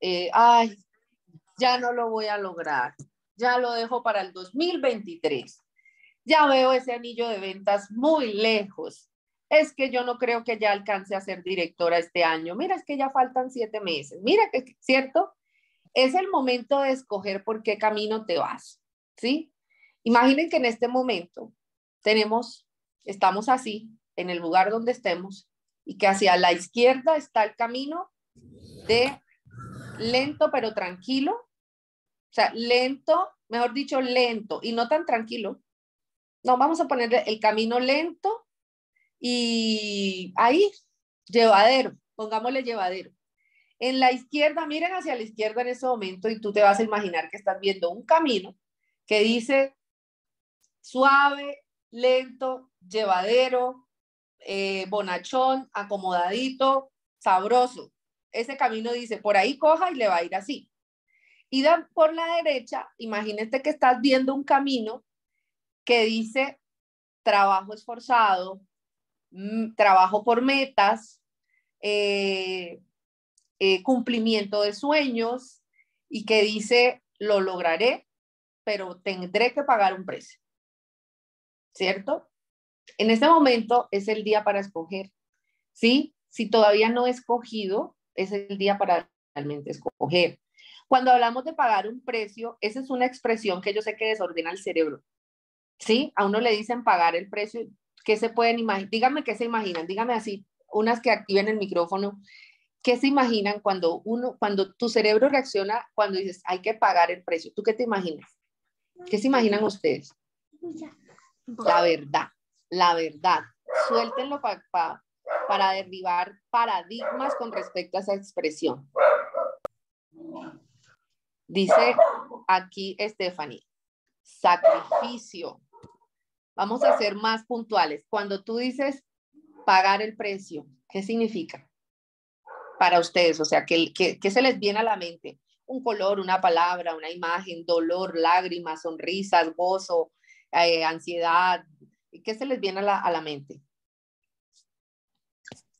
eh, ay, ya no lo voy a lograr, ya lo dejo para el 2023, ya veo ese anillo de ventas muy lejos, es que yo no creo que ya alcance a ser directora este año, mira, es que ya faltan siete meses, mira que, ¿cierto? Es el momento de escoger por qué camino te vas, ¿sí? Imaginen que en este momento tenemos, estamos así, en el lugar donde estemos, y que hacia la izquierda está el camino de lento pero tranquilo, o sea, lento, mejor dicho, lento y no tan tranquilo. No, vamos a ponerle el camino lento y ahí, llevadero, pongámosle llevadero. En la izquierda, miren hacia la izquierda en ese momento y tú te vas a imaginar que estás viendo un camino que dice suave, lento, llevadero, eh, bonachón, acomodadito, sabroso. Ese camino dice, por ahí coja y le va a ir así. Y por la derecha, imagínate que estás viendo un camino que dice trabajo esforzado, mm, trabajo por metas, eh, eh, cumplimiento de sueños y que dice lo lograré, pero tendré que pagar un precio. ¿Cierto? En este momento es el día para escoger. ¿Sí? Si todavía no he escogido, es el día para realmente escoger. Cuando hablamos de pagar un precio, esa es una expresión que yo sé que desordena el cerebro. ¿Sí? A uno le dicen pagar el precio. ¿Qué se pueden imaginar? Díganme qué se imaginan. Dígame así, unas que activen el micrófono. ¿Qué se imaginan cuando uno, cuando tu cerebro reacciona cuando dices hay que pagar el precio? ¿Tú qué te imaginas? ¿Qué se imaginan ustedes? La verdad, la verdad. Suéltenlo para derribar paradigmas con respecto a esa expresión. Dice aquí Stephanie, sacrificio. Vamos a ser más puntuales. Cuando tú dices pagar el precio, ¿qué significa para ustedes? O sea, ¿qué, qué, se les viene a la mente? Un color, una palabra, una imagen, dolor, lágrimas, sonrisas, gozo, eh, ansiedad. ¿Qué se les viene a la, a la mente?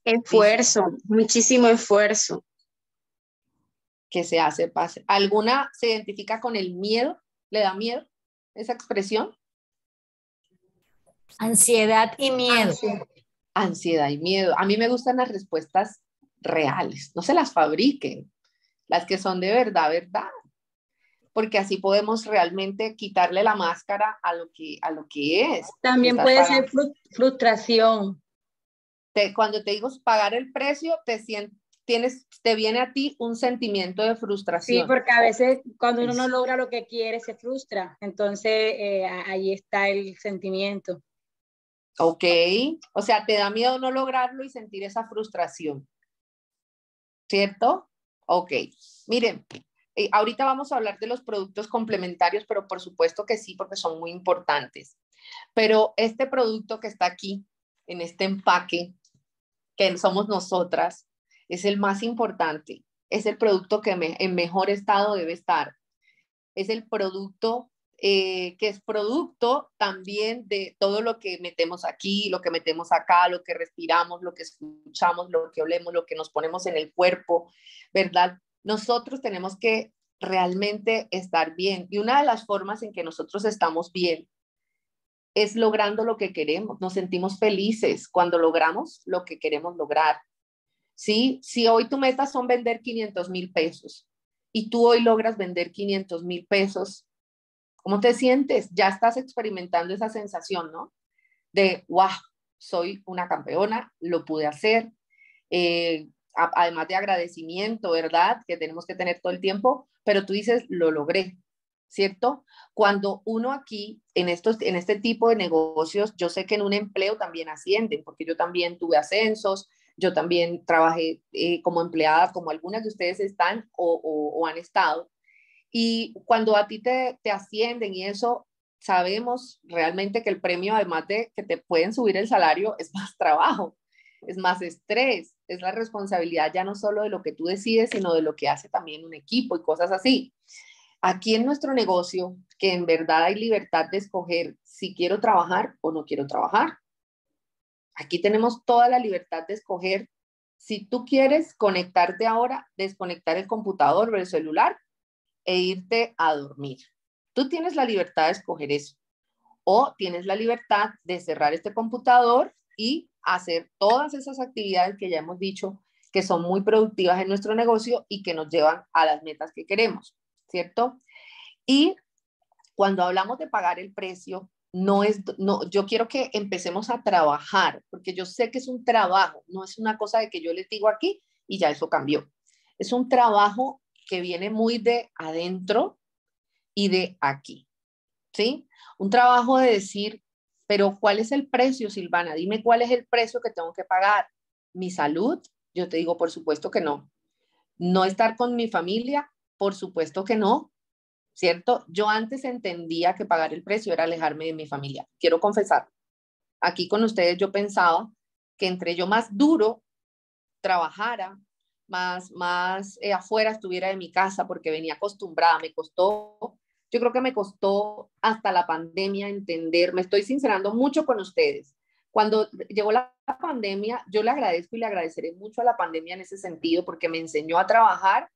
Esfuerzo, muchísimo esfuerzo que se hace pase. ¿Alguna se identifica con el miedo? ¿Le da miedo esa expresión? Ansiedad y miedo. Ansiedad, y miedo. A mí me gustan las respuestas reales, no se las fabriquen, las que son de verdad, verdad, porque así podemos realmente quitarle la máscara a lo que, a lo que es. También puede ser frustración. Cuando te digo pagar el precio, te sientes tienes, te viene a ti un sentimiento de frustración. Sí, porque a veces cuando uno no logra lo que quiere, se frustra. Entonces, eh, ahí está el sentimiento. Ok, o sea, te da miedo no lograrlo y sentir esa frustración. ¿Cierto? Ok, miren, eh, ahorita vamos a hablar de los productos complementarios, pero por supuesto que sí, porque son muy importantes. Pero este producto que está aquí, en este empaque, que somos nosotras, es el más importante, es el producto que en mejor estado debe estar, es el producto eh, que es producto también de todo lo que metemos aquí, lo que metemos acá, lo que respiramos, lo que escuchamos, lo que olemos, lo que nos ponemos en el cuerpo, ¿verdad? Nosotros tenemos que realmente estar bien. Y una de las formas en que nosotros estamos bien es logrando lo que queremos. Nos sentimos felices cuando logramos lo que queremos lograr. ¿sí? Si hoy tu meta son vender 500 mil pesos y tú hoy logras vender 500 mil pesos, ¿cómo te sientes? Ya estás experimentando esa sensación, ¿no? De, wow, soy una campeona, lo pude hacer. Eh, además de agradecimiento, ¿verdad? Que tenemos que tener todo el tiempo, pero tú dices, lo logré, ¿cierto? Cuando uno aquí, en, estos, en este tipo de negocios, yo sé que en un empleo también ascienden, porque yo también tuve ascensos, yo también trabajé eh, como empleada, como algunas de ustedes están o, han estado. Y cuando a ti te, te ascienden y eso, sabemos realmente que el premio, además de que te pueden subir el salario, es más trabajo, es más estrés, es la responsabilidad ya no solo de lo que tú decides, sino de lo que hace también un equipo y cosas así. Aquí en nuestro negocio, que en verdad hay libertad de escoger si quiero trabajar o no quiero trabajar. Aquí tenemos toda la libertad de escoger si tú quieres conectarte ahora, desconectar el computador o el celular e irte a dormir. Tú tienes la libertad de escoger eso. O tienes la libertad de cerrar este computador y hacer todas esas actividades que ya hemos dicho que son muy productivas en nuestro negocio y que nos llevan a las metas que queremos, ¿cierto? Y cuando hablamos de pagar el precio, no es, no, yo quiero que empecemos a trabajar, porque yo sé que es un trabajo, no es una cosa de que yo les digo aquí y ya eso cambió. Es un trabajo que viene muy de adentro y de aquí, ¿sí? Un trabajo de decir, pero ¿cuál es el precio, Silvana? Dime cuál es el precio que tengo que pagar. ¿Mi salud? Yo te digo, por supuesto que no. ¿No estar con mi familia? Por supuesto que no. ¿cierto? Yo antes entendía que pagar el precio era alejarme de mi familia. Quiero confesar, aquí con ustedes yo pensaba que entre yo más duro trabajara, más, más eh, afuera estuviera de mi casa porque venía acostumbrada, me costó, yo creo que me costó hasta la pandemia entender, me estoy sincerando mucho con ustedes. Cuando llegó la pandemia, yo le agradezco y le agradeceré mucho a la pandemia en ese sentido porque me enseñó a trabajar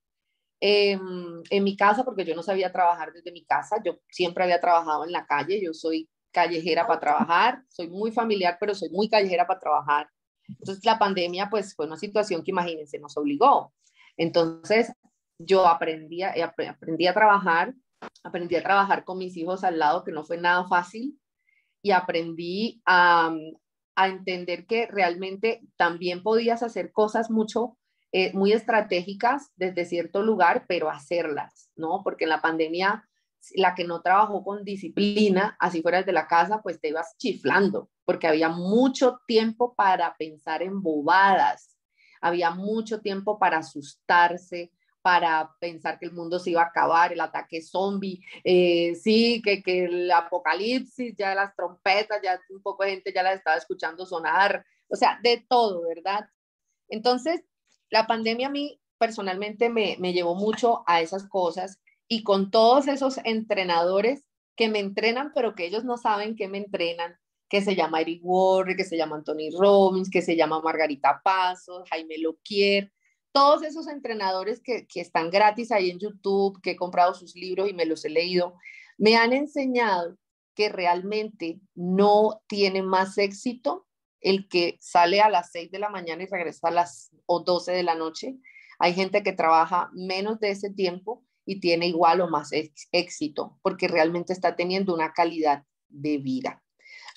Em, en mi casa, porque yo no sabía trabajar desde mi casa, yo siempre había trabajado en la calle, yo soy callejera para trabajar, soy muy familiar, pero soy muy callejera para trabajar. Entonces la pandemia pues fue una situación que imagínense nos obligó. Entonces yo aprendí a, aprendí a trabajar, aprendí a trabajar con mis hijos al lado, que no fue nada fácil, y aprendí a, a entender que realmente también podías hacer cosas mucho eh, muy estratégicas desde cierto lugar, pero hacerlas, ¿no? Porque en la pandemia, la que no trabajó con disciplina, así fuera de la casa, pues te ibas chiflando, porque había mucho tiempo para pensar en bobadas, había mucho tiempo para asustarse, para pensar que el mundo se iba a acabar, el ataque zombie, eh, sí, que, que el apocalipsis, ya las trompetas, ya un poco de gente ya las estaba escuchando sonar, o sea, de todo, ¿verdad? Entonces, la pandemia a mí personalmente me, llevó mucho a esas cosas y con todos esos entrenadores que me entrenan, pero que ellos no saben que me entrenan, que se llama Eric Warren, que se llama Anthony Robbins, que se llama Margarita Pasos, Jaime Loquier, todos esos entrenadores que, que, están gratis ahí en YouTube, que he comprado sus libros y me los he leído, me han enseñado que realmente no tiene más éxito el que sale a las 6 de la mañana y regresa a las o 12 de la noche. Hay gente que trabaja menos de ese tiempo y tiene igual o más éxito porque realmente está teniendo una calidad de vida.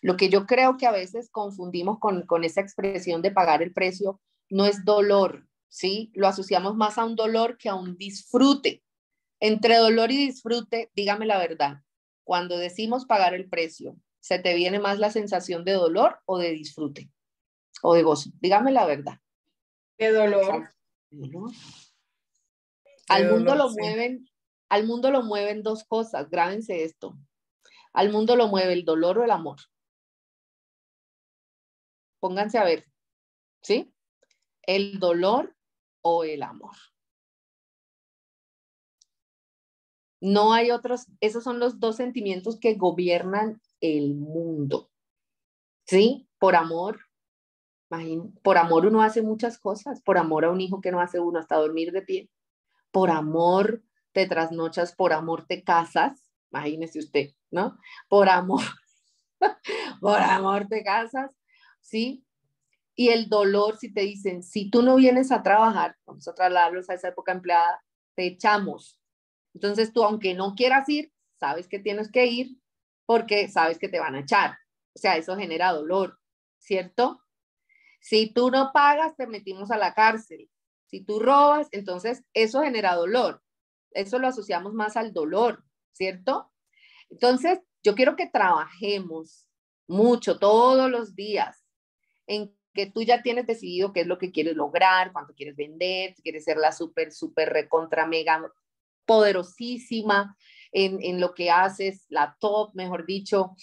Lo que yo creo que a veces confundimos con, con esa expresión de pagar el precio no es dolor, ¿sí? Lo asociamos más a un dolor que a un disfrute. Entre dolor y disfrute, dígame la verdad, cuando decimos pagar el precio, ¿Se te viene más la sensación de dolor o de disfrute? O de gozo. Dígame la verdad. De dolor. Al mundo lo mueven, al mundo lo mueven dos cosas, grábense esto. Al mundo lo mueve el dolor o el amor. Pónganse a ver, ¿sí? El dolor o el amor. No hay otros, esos son los dos sentimientos que gobiernan el mundo. ¿Sí? Por amor. Por amor uno hace muchas cosas. Por amor a un hijo que no hace uno hasta dormir de pie. Por amor te trasnochas, por amor te casas. Imagínese usted, ¿no? Por amor. por amor te casas. ¿Sí? Y el dolor, si te dicen, si tú no vienes a trabajar, vamos a trasladarlos a esa época empleada, te echamos. Entonces tú, aunque no quieras ir, sabes que tienes que ir porque sabes que te van a echar. O sea, eso genera dolor, ¿cierto? Si tú no pagas, te metimos a la cárcel. Si tú robas, entonces eso genera dolor. Eso lo asociamos más al dolor, ¿cierto? Entonces, yo quiero que trabajemos mucho, todos los días, en que tú ya tienes decidido qué es lo que quieres lograr, cuánto quieres vender, si quieres ser la súper, súper recontra mega poderosísima, en, lo que haces, la top, mejor dicho,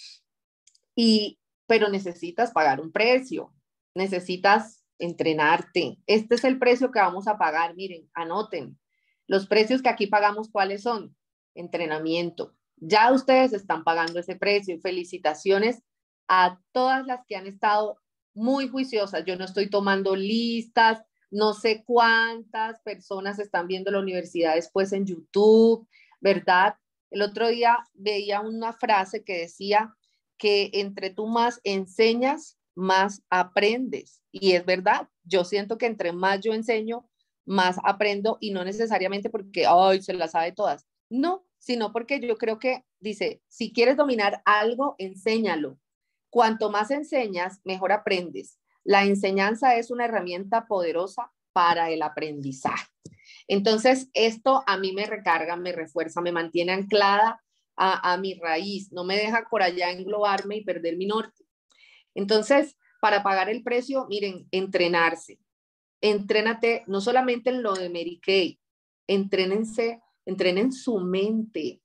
y, pero necesitas pagar un precio, necesitas entrenarte. Este es el precio que vamos a pagar, miren, anoten. Los precios que aquí pagamos, ¿cuáles son? Entrenamiento. Ya ustedes están pagando ese precio. Felicitaciones a todas las que han estado muy juiciosas. Yo no estoy tomando listas, no sé cuántas personas están viendo la universidad después en YouTube, ¿verdad? El otro día veía una frase que decía que entre tú más enseñas, más aprendes. Y es verdad, yo siento que entre más yo enseño, más aprendo y no necesariamente porque, ay, se las sabe todas. No, sino porque yo creo que dice, si quieres dominar algo, enséñalo. Cuanto más enseñas, mejor aprendes. La enseñanza es una herramienta poderosa para el aprendizaje. Entonces, esto a mí me recarga, me refuerza, me mantiene anclada a, mi raíz, no me deja por allá englobarme y perder mi norte. Entonces, para pagar el precio, miren, entrenarse. Entrénate no solamente en lo de Mary Kay, entrénense, entrenen su mente.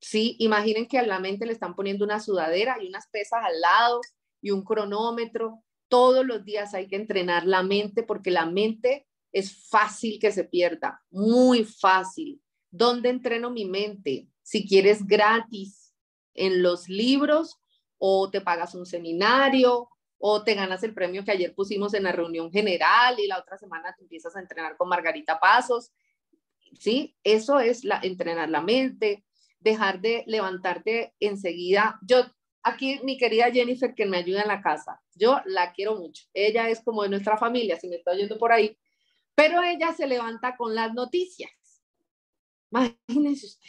Sí, imaginen que a la mente le están poniendo una sudadera y unas pesas al lado y un cronómetro. Todos los días hay que entrenar la mente porque la mente es fácil que se pierda, muy fácil. ¿Dónde entreno mi mente? Si quieres gratis, en los libros o te pagas un seminario o te ganas el premio que ayer pusimos en la reunión general y la otra semana te empiezas a entrenar con Margarita Pasos. ¿Sí? Eso es la, entrenar la mente, dejar de levantarte enseguida. Yo, aquí mi querida Jennifer, que me ayuda en la casa, yo la quiero mucho. Ella es como de nuestra familia, si me está oyendo por ahí, pero ella se levanta con las noticias. Imagínese usted.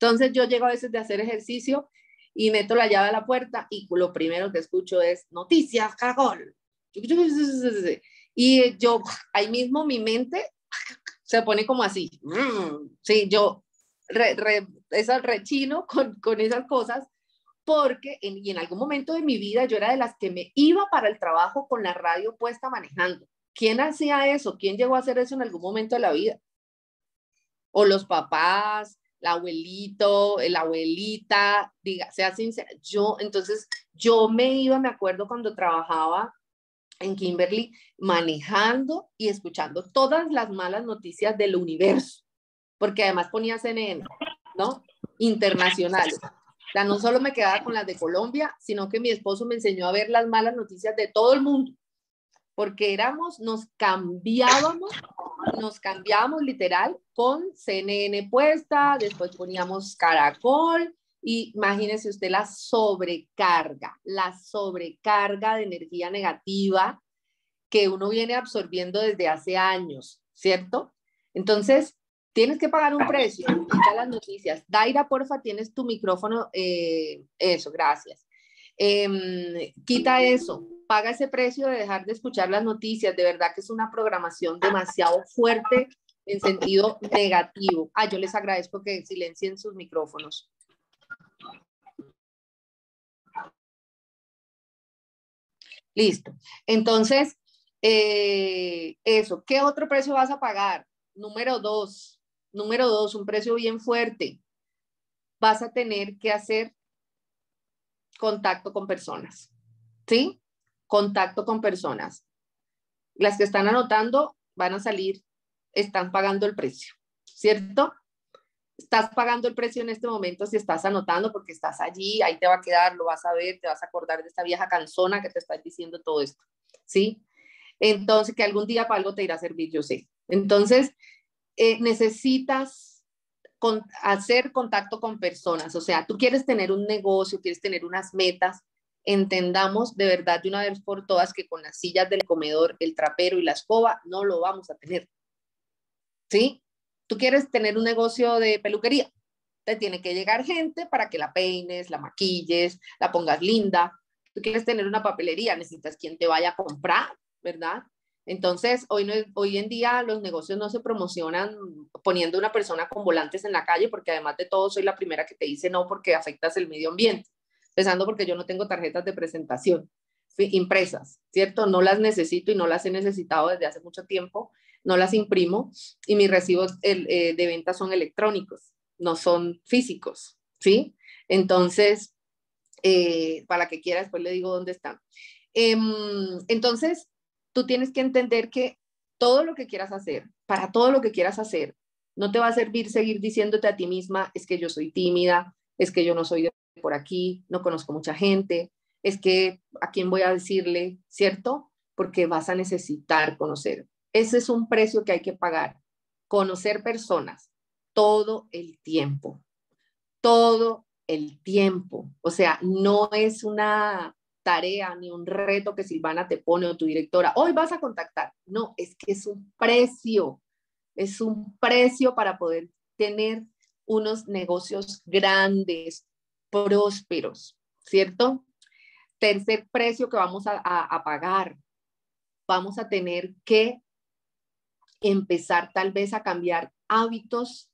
Entonces yo llego a veces de hacer ejercicio y meto la llave a la puerta y lo primero que escucho es noticias, cagol. Y yo, ahí mismo mi mente se pone como así. Sí, yo re, re, rechino con, con esas cosas porque en, y en algún momento de mi vida yo era de las que me iba para el trabajo con la radio puesta manejando. ¿Quién hacía eso? ¿Quién llegó a hacer eso en algún momento de la vida? O los papás, el abuelito, la abuelita, diga, sea sincera, yo, entonces, yo me iba, me acuerdo cuando trabajaba en Kimberly, manejando y escuchando todas las malas noticias del universo, porque además ponía CNN, ¿no? Internacionales. O sea, no solo me quedaba con las de Colombia, sino que mi esposo me enseñó a ver las malas noticias de todo el mundo, porque éramos, nos cambiábamos nos cambiamos literal con CNN puesta, después poníamos caracol y imagínese usted la sobrecarga, la sobrecarga de energía negativa que uno viene absorbiendo desde hace años, ¿cierto? Entonces, tienes que pagar un precio. Quita las noticias. Daira, porfa, tienes tu micrófono. Eh, eso, gracias. Em, quita eso paga ese precio de dejar de escuchar las noticias. De verdad que es una programación demasiado fuerte en sentido negativo. Ah, yo les agradezco que silencien sus micrófonos. Listo. Entonces, eh, eso, ¿qué otro precio vas a pagar? Número dos, número dos, un precio bien fuerte. Vas a tener que hacer contacto con personas. ¿Sí? Contacto con personas. Las que están anotando van a salir, están pagando el precio, ¿cierto? Estás pagando el precio en este momento si estás anotando porque estás allí, ahí te va a quedar, lo vas a ver, te vas a acordar de esta vieja canzona que te está diciendo todo esto, ¿sí? Entonces, que algún día para algo te irá a servir, yo sé. Entonces, eh, necesitas hacer contacto con personas, o sea, tú quieres tener un negocio, quieres tener unas metas, entendamos de verdad de una vez por todas que con las sillas del comedor, el trapero y la escoba no lo vamos a tener. ¿Sí? Tú quieres tener un negocio de peluquería. Te tiene que llegar gente para que la peines, la maquilles, la pongas linda. Tú quieres tener una papelería, necesitas quien te vaya a comprar, ¿verdad? Entonces, hoy, hoy en día los negocios no se promocionan poniendo una persona con volantes en la calle, porque además de todo soy la primera que te dice no porque afectas el medio ambiente empezando porque yo no tengo tarjetas de presentación impresas, ¿cierto? No las necesito y no las he necesitado desde hace mucho tiempo, no las imprimo y mis recibos eh, de venta son electrónicos, no son físicos, ¿sí? Entonces, eh, para que quiera, después le digo dónde están. Em, entonces, tú tienes que entender que todo lo que quieras hacer, para todo lo que quieras hacer, no te va a servir seguir diciéndote a ti misma, es que yo soy tímida, es que yo no soy de por aquí, no conozco mucha gente, es que a quién voy a decirle, ¿cierto? Porque vas a necesitar conocer. Ese es un precio que hay que pagar. Conocer personas todo el tiempo, todo el tiempo. O sea, no es una tarea ni un reto que Silvana te pone o tu directora, hoy vas a contactar. No, es que es un precio, es un precio para poder tener unos negocios grandes, prósperos, ¿cierto? Tercer precio que vamos a, a pagar, vamos a tener que empezar tal vez a cambiar hábitos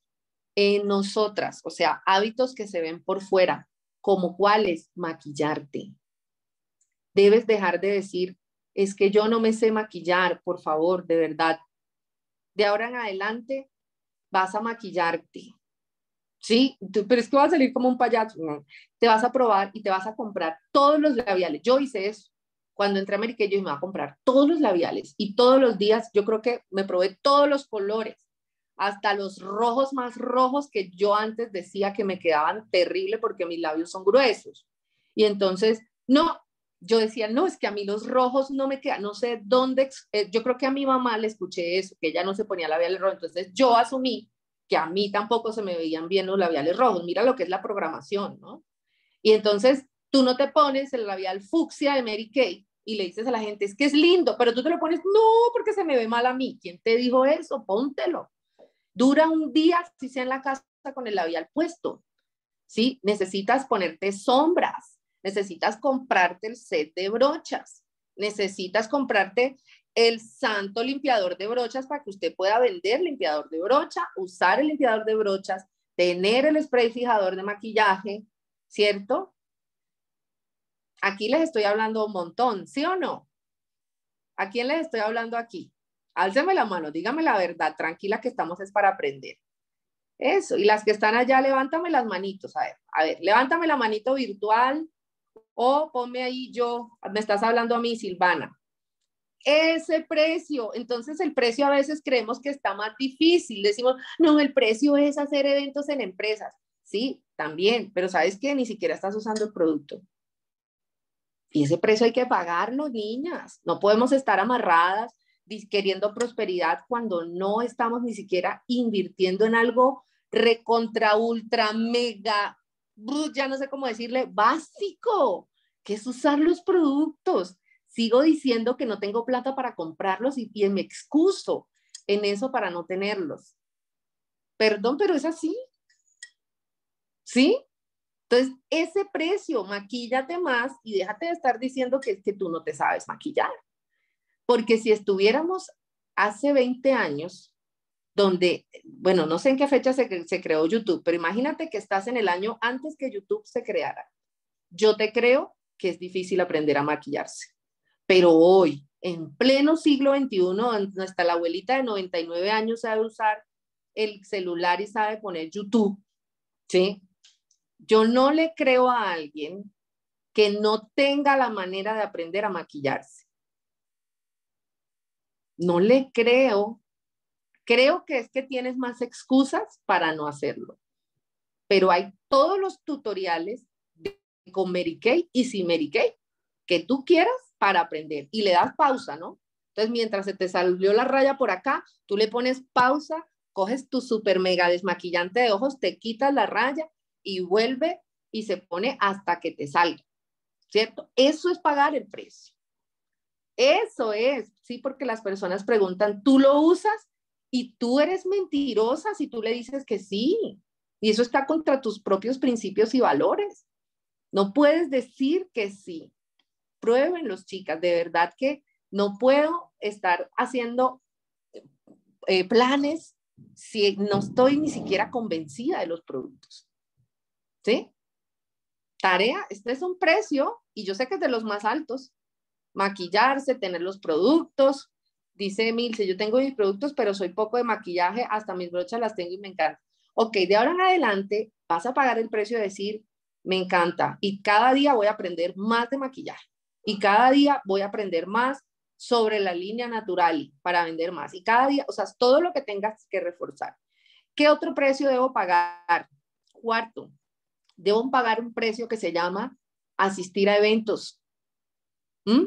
en nosotras, o sea, hábitos que se ven por fuera, como cuáles, maquillarte. Debes dejar de decir, es que yo no me sé maquillar, por favor, de verdad. De ahora en adelante vas a maquillarte. Sí, pero es que vas a salir como un payaso. Te vas a probar y te vas a comprar todos los labiales. Yo hice eso. Cuando entré a América, yo me iba a comprar todos los labiales y todos los días yo creo que me probé todos los colores, hasta los rojos más rojos que yo antes decía que me quedaban terrible porque mis labios son gruesos. Y entonces, no, yo decía, no, es que a mí los rojos no me quedan, no sé dónde, eh, yo creo que a mi mamá le escuché eso, que ella no se ponía labiales rojos, entonces yo asumí que a mí tampoco se me veían bien los labiales rojos, mira lo que es la programación, ¿no? Y entonces tú no te pones el labial fucsia de Mary Kay y le dices a la gente, es que es lindo, pero tú te lo pones, no, porque se me ve mal a mí. ¿Quién te dijo eso? Póntelo. Dura un día, si sea en la casa, con el labial puesto. ¿Sí? Necesitas ponerte sombras, necesitas comprarte el set de brochas, necesitas comprarte el santo limpiador de brochas para que usted pueda vender limpiador de brocha, usar el limpiador de brochas, tener el spray fijador de maquillaje, ¿cierto? Aquí les estoy hablando un montón, ¿sí o no? ¿A quién les estoy hablando aquí? Álceme la mano, dígame la verdad, tranquila que estamos es para aprender. Eso, y las que están allá, levántame las manitos, a ver, a ver, levántame la manito virtual o ponme ahí yo, me estás hablando a mí, Silvana. Ese precio, entonces el precio a veces creemos que está más difícil, decimos, no, el precio es hacer eventos en empresas. Sí, también, pero sabes que ni siquiera estás usando el producto. Y ese precio hay que pagarlo, niñas. No podemos estar amarradas queriendo prosperidad cuando no estamos ni siquiera invirtiendo en algo recontra, ultra, mega, ya no sé cómo decirle, básico, que es usar los productos. Sigo diciendo que no tengo plata para comprarlos y, me excuso en eso para no tenerlos. Perdón, pero es así. ¿Sí? Entonces, ese precio, maquíllate más y déjate de estar diciendo que, que tú no te sabes maquillar. Porque si estuviéramos hace 20 años, donde, bueno, no sé en qué fecha se creó YouTube, pero imagínate que estás en el año antes que YouTube se creara. Yo te creo que es difícil aprender a maquillarse. Pero hoy, en pleno siglo XXI, hasta la abuelita de 99 años sabe usar el celular y sabe poner YouTube, ¿sí? Yo no le creo a alguien que no tenga la manera de aprender a maquillarse. No le creo. Creo que es que tienes más excusas para no hacerlo. Pero hay todos los tutoriales con Mary Kay y sin Mary Kay que tú quieras para aprender y le das pausa, ¿no? Entonces, mientras se te salió la raya por acá, tú le pones pausa, coges tu super mega desmaquillante de ojos, te quitas la raya y vuelve y se pone hasta que te salga, ¿cierto? Eso es pagar el precio. Eso es, sí, porque las personas preguntan, ¿tú lo usas? Y tú eres mentirosa si tú le dices que sí. Y eso está contra tus propios principios y valores. No puedes decir que sí. Pruébenlos, chicas. De verdad que no puedo estar haciendo eh, planes si no estoy ni siquiera convencida de los productos. ¿sí? Tarea, este es un precio y yo sé que es de los más altos. Maquillarse, tener los productos. Dice Emilce, yo tengo mis productos, pero soy poco de maquillaje, hasta mis brochas las tengo y me encanta. Ok, de ahora en adelante vas a pagar el precio de decir, me encanta y cada día voy a aprender más de maquillaje y cada día voy a aprender más sobre la línea natural para vender más y cada día, o sea, todo lo que tengas que reforzar. ¿Qué otro precio debo pagar? Cuarto, debo pagar un precio que se llama asistir a eventos. ¿Mm?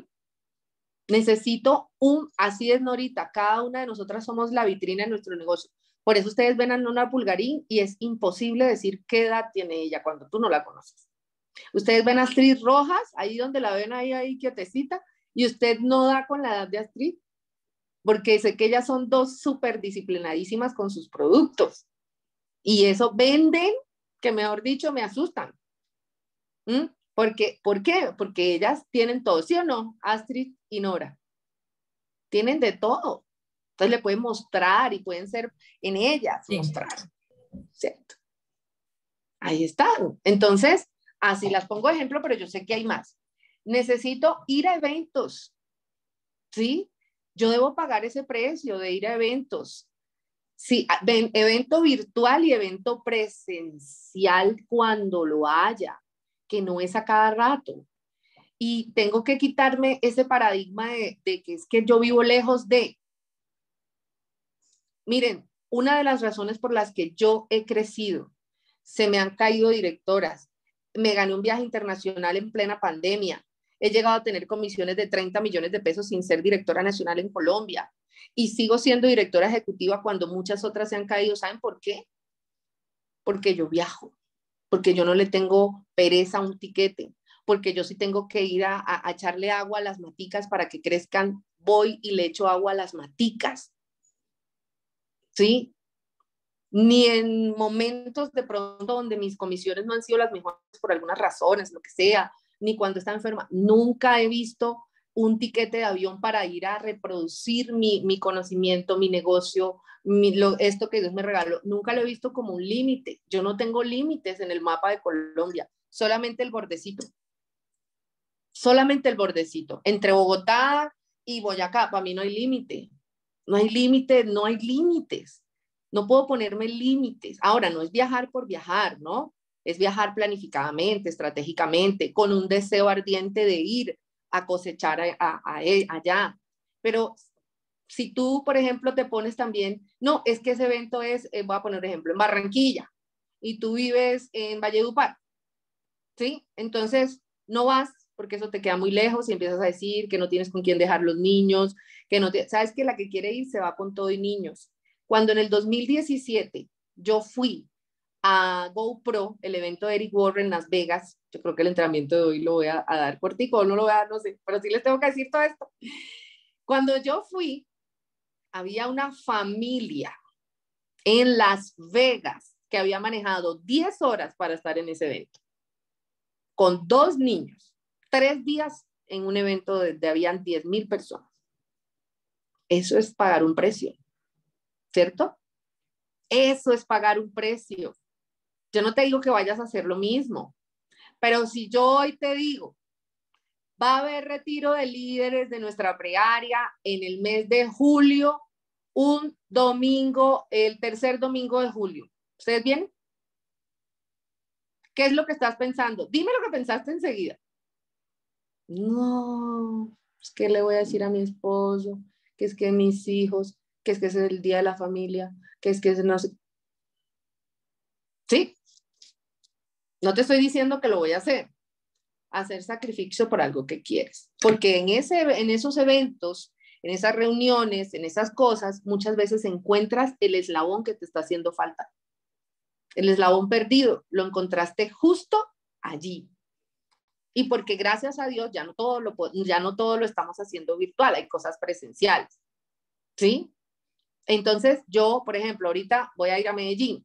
Necesito un, así es Norita, cada una de nosotras somos la vitrina de nuestro negocio. Por eso ustedes ven a Nona Pulgarín y es imposible decir qué edad tiene ella cuando tú no la conoces. Ustedes ven a Astrid Rojas, ahí donde la ven ahí, ahí quietecita, y usted no da con la edad de Astrid, porque sé que ellas son dos súper disciplinadísimas con sus productos. Y eso venden, que mejor dicho, me asustan. ¿Mm? Porque, ¿Por qué? Porque ellas tienen todo, ¿sí o no? Astrid y Nora. Tienen de todo. Entonces le pueden mostrar y pueden ser en ellas mostrar. ¿Cierto? Ahí están. Entonces, así las pongo de ejemplo, pero yo sé que hay más. Necesito ir a eventos. ¿Sí? Yo debo pagar ese precio de ir a eventos. Sí, evento virtual y evento presencial cuando lo haya, que no es a cada rato. Y tengo que quitarme ese paradigma de, de que es que yo vivo lejos de. Miren, una de las razones por las que yo he crecido, se me han caído directoras, me gané un viaje internacional en plena pandemia, he llegado a tener comisiones de 30 millones de pesos sin ser directora nacional en Colombia y sigo siendo directora ejecutiva cuando muchas otras se han caído. ¿Saben por qué? Porque yo viajo, porque yo no le tengo pereza a un tiquete, porque yo sí tengo que ir a, a, echarle agua a las maticas para que crezcan, voy y le echo agua a las maticas. ¿Sí? Ni en momentos de pronto donde mis comisiones no han sido las mejores por algunas razones, lo que sea, ni cuando está enferma. Nunca he visto un tiquete de avión para ir a reproducir mi, mi conocimiento, mi negocio, mi, lo, esto que Dios me regaló. Nunca lo he visto como un límite. Yo no tengo límites en el mapa de Colombia, solamente el bordecito. Solamente el bordecito. Entre Bogotá y Boyacá, para mí no hay límite. No hay límite, no hay límites. No puedo ponerme límites. Ahora, no es viajar por viajar, ¿no? Es viajar planificadamente, estratégicamente, con un deseo ardiente de ir a cosechar a, e, allá. Pero si tú, por ejemplo, te pones también, no, es que ese evento es, eh, voy a poner ejemplo, en Barranquilla, y tú vives en Valledupar, ¿sí? Entonces, no vas porque eso te queda muy lejos y empiezas a decir que no tienes con quién dejar los niños, que no te, sabes que la que quiere ir se va con todo y niños. Cuando en el 2017 yo fui a GoPro, el evento de Eric Warren en Las Vegas. Yo creo que el entrenamiento de hoy lo voy a, dar por tico, no lo voy a dar, no sé, pero sí les tengo que decir todo esto. Cuando yo fui, había una familia en Las Vegas que había manejado 10 horas para estar en ese evento, con dos niños, tres días en un evento donde habían 10 mil personas. Eso es pagar un precio, ¿cierto? Eso es pagar un precio. Yo no te digo que vayas a hacer lo mismo, pero si yo hoy te digo, va a haber retiro de líderes de nuestra prearia en el mes de julio, un domingo, el tercer domingo de julio. ¿Ustedes bien? ¿Qué es lo que estás pensando? Dime lo que pensaste enseguida. No, es que le voy a decir a mi esposo, que es que mis hijos, que es que es el día de la familia, que es que no sé. ¿Sí? No te estoy diciendo que lo voy a hacer. Hacer sacrificio por algo que quieres. Porque en, ese, en esos eventos, en esas reuniones, en esas cosas, muchas veces encuentras el eslabón que te está haciendo falta. El eslabón perdido, lo encontraste justo allí. Y porque gracias a Dios ya no todo lo, ya no todo lo estamos haciendo virtual, hay cosas presenciales. ¿Sí? Entonces, yo, por ejemplo, ahorita voy a ir a Medellín.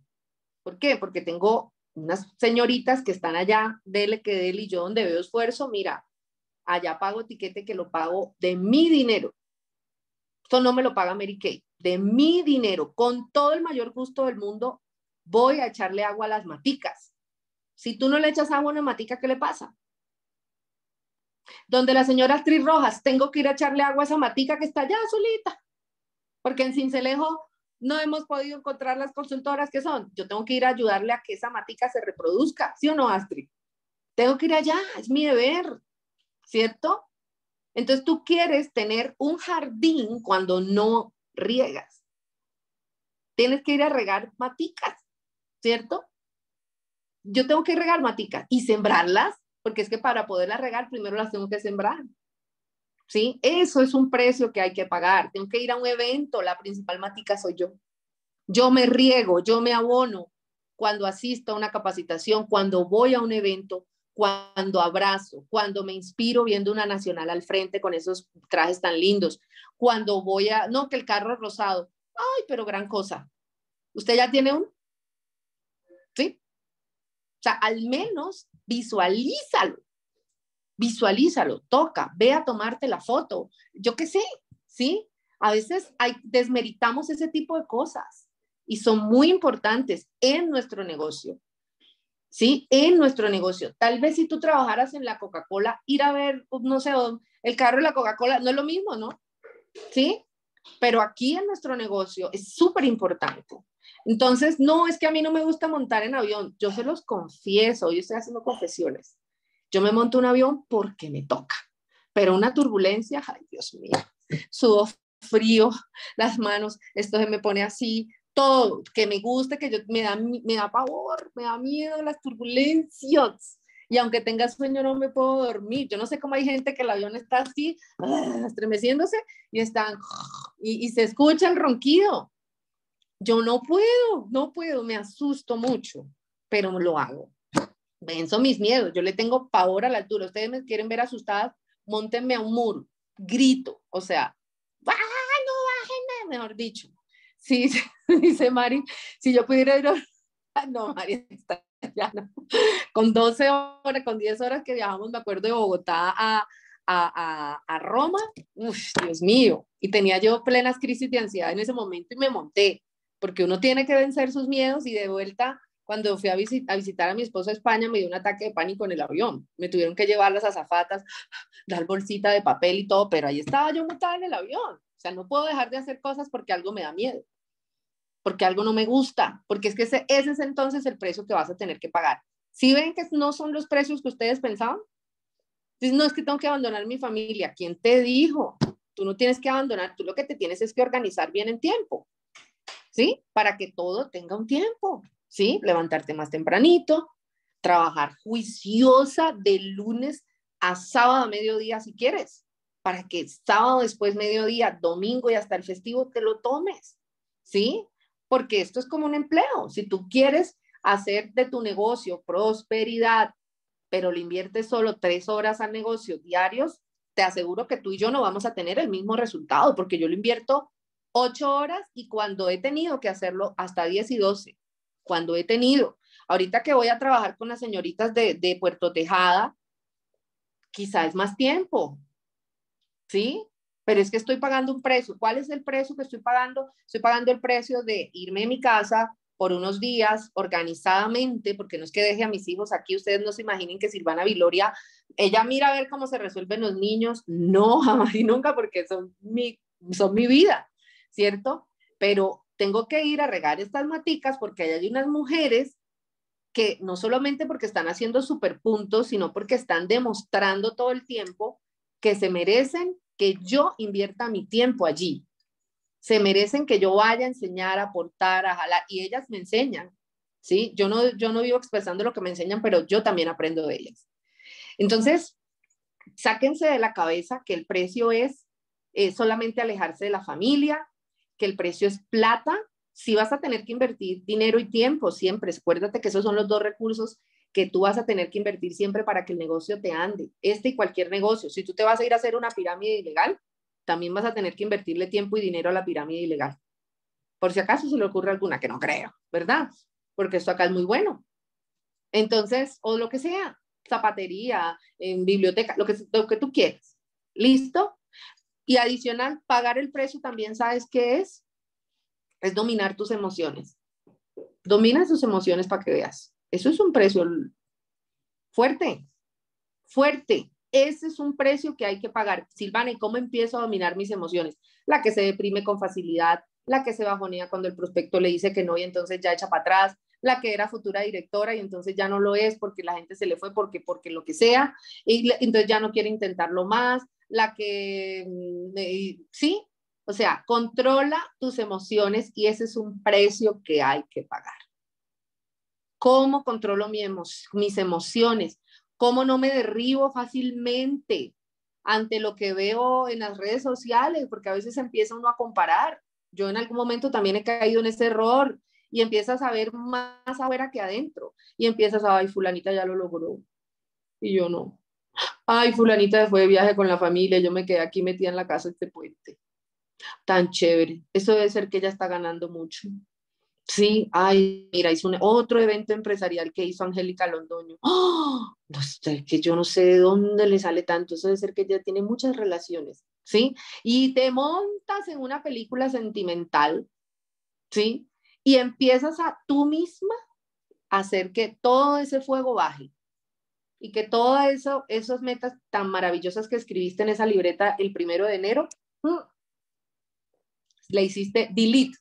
¿Por qué? Porque tengo unas señoritas que están allá, dele que dele, y yo donde veo esfuerzo, mira, allá pago etiquete que lo pago de mi dinero. Esto no me lo paga Mary Kay, de mi dinero, con todo el mayor gusto del mundo, voy a echarle agua a las maticas. Si tú no le echas agua a una matica, ¿qué le pasa? Donde la señora Astrid Rojas, tengo que ir a echarle agua a esa matica que está allá solita, porque en Cincelejo no hemos podido encontrar las consultoras que son. Yo tengo que ir a ayudarle a que esa matica se reproduzca, ¿sí o no, Astrid? Tengo que ir allá, es mi deber, ¿cierto? Entonces tú quieres tener un jardín cuando no riegas. Tienes que ir a regar maticas, ¿cierto? Yo tengo que regar maticas y sembrarlas, porque es que para poderlas regar primero las tengo que sembrar. ¿Sí? Eso es un precio que hay que pagar. Tengo que ir a un evento, la principal matica soy yo. Yo me riego, yo me abono cuando asisto a una capacitación, cuando voy a un evento, cuando abrazo, cuando me inspiro viendo una nacional al frente con esos trajes tan lindos, cuando voy a, no, que el carro rosado, ay, pero gran cosa. ¿Usted ya tiene un? ¿Sí? O sea, al menos visualízalo, visualízalo, toca, ve a tomarte la foto, yo qué sé, ¿sí? A veces desmeritamos ese tipo de cosas y son muy importantes en nuestro negocio. ¿Sí? En nuestro negocio. Tal vez si tú trabajaras en la Coca-Cola, ir a ver, pues, no sé, el carro de la Coca-Cola, no es lo mismo, ¿no? ¿Sí? Pero aquí en nuestro negocio es súper importante. Entonces, no, es que a mí no me gusta montar en avión. Yo se los confieso, yo estoy haciendo confesiones. Yo me monto un avión porque me toca, pero una turbulencia, ay Dios mío, sudo frío, las manos, esto se me pone así, todo, que me guste, que yo me da, me da pavor, me da miedo las turbulencias. Y aunque tenga sueño no me puedo dormir. Yo no sé cómo hay gente que el avión está así, ah, estremeciéndose y están, y se escucha el ronquido. Yo no puedo, no puedo, me asusto mucho, pero lo hago. Venzo mis miedos, yo le tengo pavor a la altura. Ustedes me quieren ver asustada, montenme a un muro, grito, o sea, ¡ah, no bájenme! Mejor dicho. Sí, dice Mari, si yo pudiera ir a... No, Mari, está ya no. Con 12 horas, con 10 horas que viajamos, me acuerdo de Bogotá a, a, a, Roma, Dios mío, y tenía yo plenas crisis de ansiedad en ese momento y me monté, porque uno tiene que vencer sus miedos y de vuelta, cuando fui a, a visitar a mi esposo a España, me dio un ataque de pánico en el avión, me tuvieron que llevar las azafatas, dar bolsita de papel y todo, pero ahí estaba yo montada en el avión, o sea, no puedo dejar de hacer cosas porque algo me da miedo porque algo no me gusta, porque es que ese, ese es entonces el precio que vas a tener que pagar. Si ven que no son los precios que ustedes pensaban, entonces no es que tengo que abandonar mi familia. ¿Quién te dijo? Tú no tienes que abandonar, tú lo que te tienes es que organizar bien en tiempo, ¿sí? Para que todo tenga un tiempo, ¿sí? Levantarte más tempranito, trabajar juiciosa de lunes a sábado a mediodía si quieres, para que sábado después mediodía, domingo y hasta el festivo te lo tomes, ¿sí? porque esto es como un empleo. Si tú quieres hacer de tu negocio prosperidad, pero le inviertes solo tres horas al negocio diarios, te aseguro que tú y yo no vamos a tener el mismo resultado, porque yo lo invierto ocho horas y cuando he tenido que hacerlo hasta diez y doce, cuando he tenido. Ahorita que voy a trabajar con las señoritas de, de Puerto Tejada, quizá es más tiempo, ¿sí? pero es que estoy pagando un precio. ¿Cuál es el precio que estoy pagando? Estoy pagando el precio de irme a mi casa por unos días organizadamente, porque no es que deje a mis hijos aquí, ustedes no se imaginen que Silvana Viloria, ella mira a ver cómo se resuelven los niños, no, jamás y nunca, porque son mi, son mi vida, ¿cierto? Pero tengo que ir a regar estas maticas porque hay unas mujeres que no solamente porque están haciendo super puntos, sino porque están demostrando todo el tiempo que se merecen que yo invierta mi tiempo allí. Se merecen que yo vaya a enseñar, a aportar, a jalar, y ellas me enseñan, ¿sí? Yo no, yo no vivo expresando lo que me enseñan, pero yo también aprendo de ellas. Entonces, sáquense de la cabeza que el precio es solamente alejarse de la familia, que el precio es plata. Si vas a tener que invertir dinero y tiempo, siempre, acuérdate que esos son los dos recursos que tú vas a tener que invertir siempre para que el negocio te ande, este y cualquier negocio. Si tú te vas a ir a hacer una pirámide ilegal, también vas a tener que invertirle tiempo y dinero a la pirámide ilegal. Por si acaso se le ocurre alguna, que no creo, ¿verdad? Porque esto acá es muy bueno. Entonces, o lo que sea, zapatería, en biblioteca, lo que, lo que tú quieras. ¿Listo? Y adicional, pagar el precio también, ¿sabes qué es? Es dominar tus emociones. Domina tus emociones para que veas. Eso es un precio fuerte, fuerte. Ese es un precio que hay que pagar. Silvana, ¿y cómo empiezo a dominar mis emociones? La que se deprime con facilidad, la que se bajonea cuando el prospecto le dice que no y entonces ya echa para atrás, la que era futura directora y entonces ya no lo es porque la gente se le fue porque porque lo que sea y entonces ya no quiere intentarlo más, la que mm, sí, o sea, controla tus emociones y ese es un precio que hay que pagar cómo controlo mis emociones, cómo no me derribo fácilmente. ante lo que veo en las redes sociales, porque a veces empieza uno a comparar. Yo en algún momento también he caído en ese error y empiezas a ver más afuera que adentro y empiezas a, ay, fulanita ya lo logró y yo no. Ay, fulanita fue de viaje con la familia, yo me quedé aquí metida en la casa este puente. Tan chévere. Eso debe ser que ella está ganando mucho. Sí, ay, mira, hizo un, otro evento empresarial que hizo Angélica Londoño. ¡Oh! Que yo no sé de dónde le sale tanto. Eso debe ser que ella tiene muchas relaciones, ¿sí? Y te montas en una película sentimental, ¿sí? Y empiezas a tú misma hacer que todo ese fuego baje y que todas eso, esas metas tan maravillosas que escribiste en esa libreta el primero de enero, ¡mm! le hiciste delete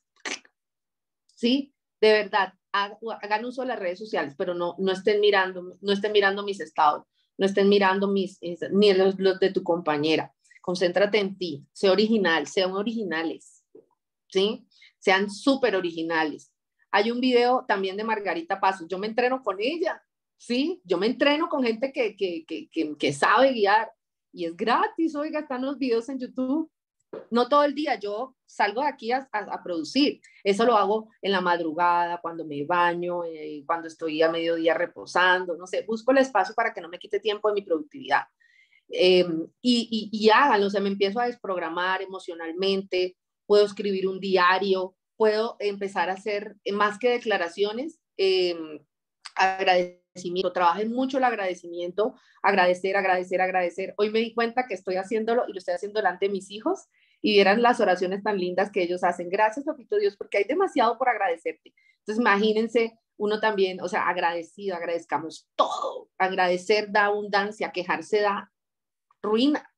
¿sí? De verdad, hagan uso de las redes sociales, pero no, no estén mirando, no estén mirando mis estados, no estén mirando mis, ni los, los de tu compañera. Concéntrate en ti, sé original, sean originales, ¿sí? Sean súper originales. Hay un video también de Margarita Pasos, yo me entreno con ella, ¿sí? Yo me entreno con gente que, que, que, que sabe guiar y es gratis, oiga, están los videos en YouTube no todo el día, yo salgo de aquí a, producir. Eso lo hago en la madrugada, cuando me baño, eh, cuando estoy a mediodía reposando, no sé, busco el espacio para que no me quite tiempo de mi productividad. Em, y, y, y háganlo, o sea, me empiezo a desprogramar emocionalmente, puedo escribir un diario, puedo empezar a hacer más que declaraciones, eh, agradecimiento, trabajen mucho el agradecimiento, agradecer, agradecer, agradecer. Hoy me di cuenta que estoy haciéndolo y lo estoy haciendo delante de mis hijos y vieran las oraciones tan lindas que ellos hacen. Gracias, papito Dios, porque hay demasiado por agradecerte. Entonces, imagínense uno también, o sea, agradecido, agradezcamos todo. Agradecer da abundancia, quejarse da ruina,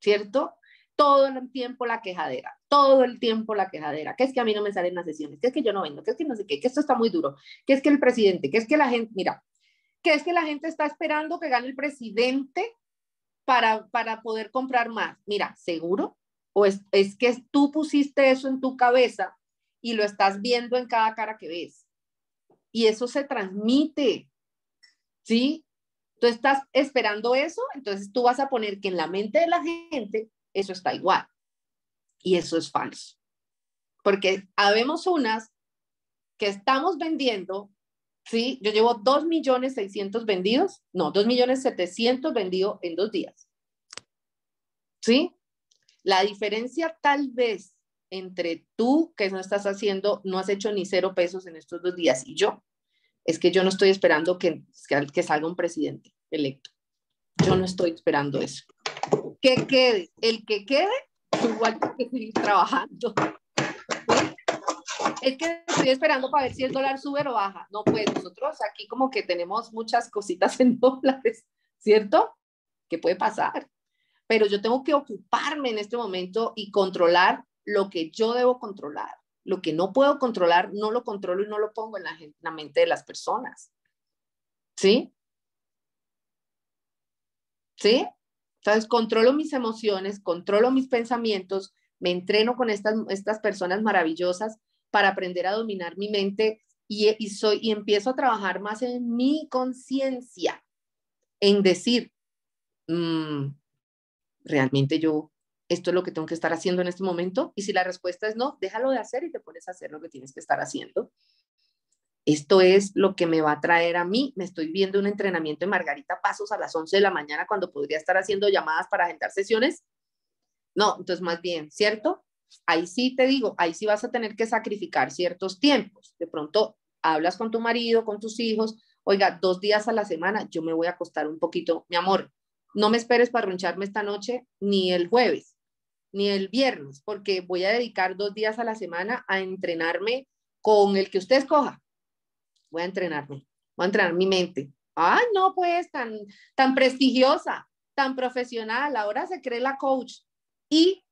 ¿cierto? Todo el tiempo la quejadera, todo el tiempo la quejadera, que es que a mí no me salen las sesiones, que es que yo no vengo, que es que no sé qué, que esto está muy duro, que es que el presidente, que es que la gente, mira, que es que la gente está esperando que gane el presidente para, para poder comprar más. Mira, seguro o es, que tú pusiste eso en tu cabeza y lo estás viendo en cada cara que ves. Y eso se transmite, ¿sí? Tú estás esperando eso, entonces tú vas a poner que en la mente de la gente eso está igual. Y eso es falso. Porque habemos unas que estamos vendiendo, ¿sí? Yo llevo 2 millones 600 vendidos, no, 2 millones 700 vendidos en dos días. ¿Sí? La diferencia tal vez entre tú, que no estás haciendo, no has hecho ni cero pesos en estos dos días, y yo, es que yo no estoy esperando que, que salga un presidente electo. Yo no estoy esperando eso. Que quede, el que quede, igual que seguir trabajando. Es que estoy esperando para ver si el dólar sube o baja. No, pues nosotros aquí como que tenemos muchas cositas en dólares, ¿cierto? ¿Qué puede pasar? pero yo tengo que ocuparme en este momento y controlar lo que yo debo controlar. Lo que no puedo controlar, no lo controlo y no lo pongo en la, mente de las personas. ¿Sí? ¿Sí? Entonces, controlo mis emociones, controlo mis pensamientos, me entreno con estas, estas personas maravillosas para aprender a dominar mi mente y, soy, y empiezo a trabajar más en mi conciencia, en decir, mmm, realmente yo, esto es lo que tengo que estar haciendo en este momento. Y si la respuesta es no, déjalo de hacer y te pones a hacer lo que tienes que estar haciendo. Esto es lo que me va a traer a mí. Me estoy viendo un entrenamiento de Margarita Pasos a las 11 de la mañana cuando podría estar haciendo llamadas para agendar sesiones. No, entonces más bien, ¿cierto? Ahí sí te digo, ahí sí vas a tener que sacrificar ciertos tiempos. De pronto hablas con tu marido, con tus hijos, oiga, dos días a la semana, yo me voy a acostar un poquito, mi amor, no me esperes para roncharme esta noche ni el jueves, ni el viernes, porque voy a dedicar dos días a la semana a entrenarme con el que usted escoja. Voy a entrenarme, voy a entrenar mi mente. Ay, no, pues tan, tan prestigiosa, tan profesional, ahora se cree la coach. Y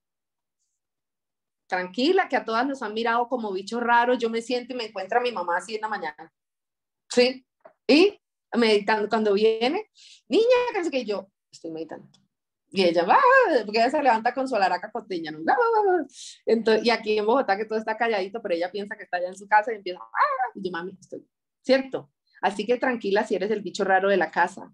tranquila, que a todas nos han mirado como bichos raros, yo me siento y me encuentra mi mamá así en la mañana. ¿Sí? Y meditando cuando viene, niña, que que yo, estoy meditando. Y ella va, porque ella se levanta con su alaraca costeña, ¿no? Entonces, y aquí en Bogotá que todo está calladito, pero ella piensa que está allá en su casa y empieza, y yo, mami, estoy, ¿cierto? Así que tranquila si eres el bicho raro de la casa.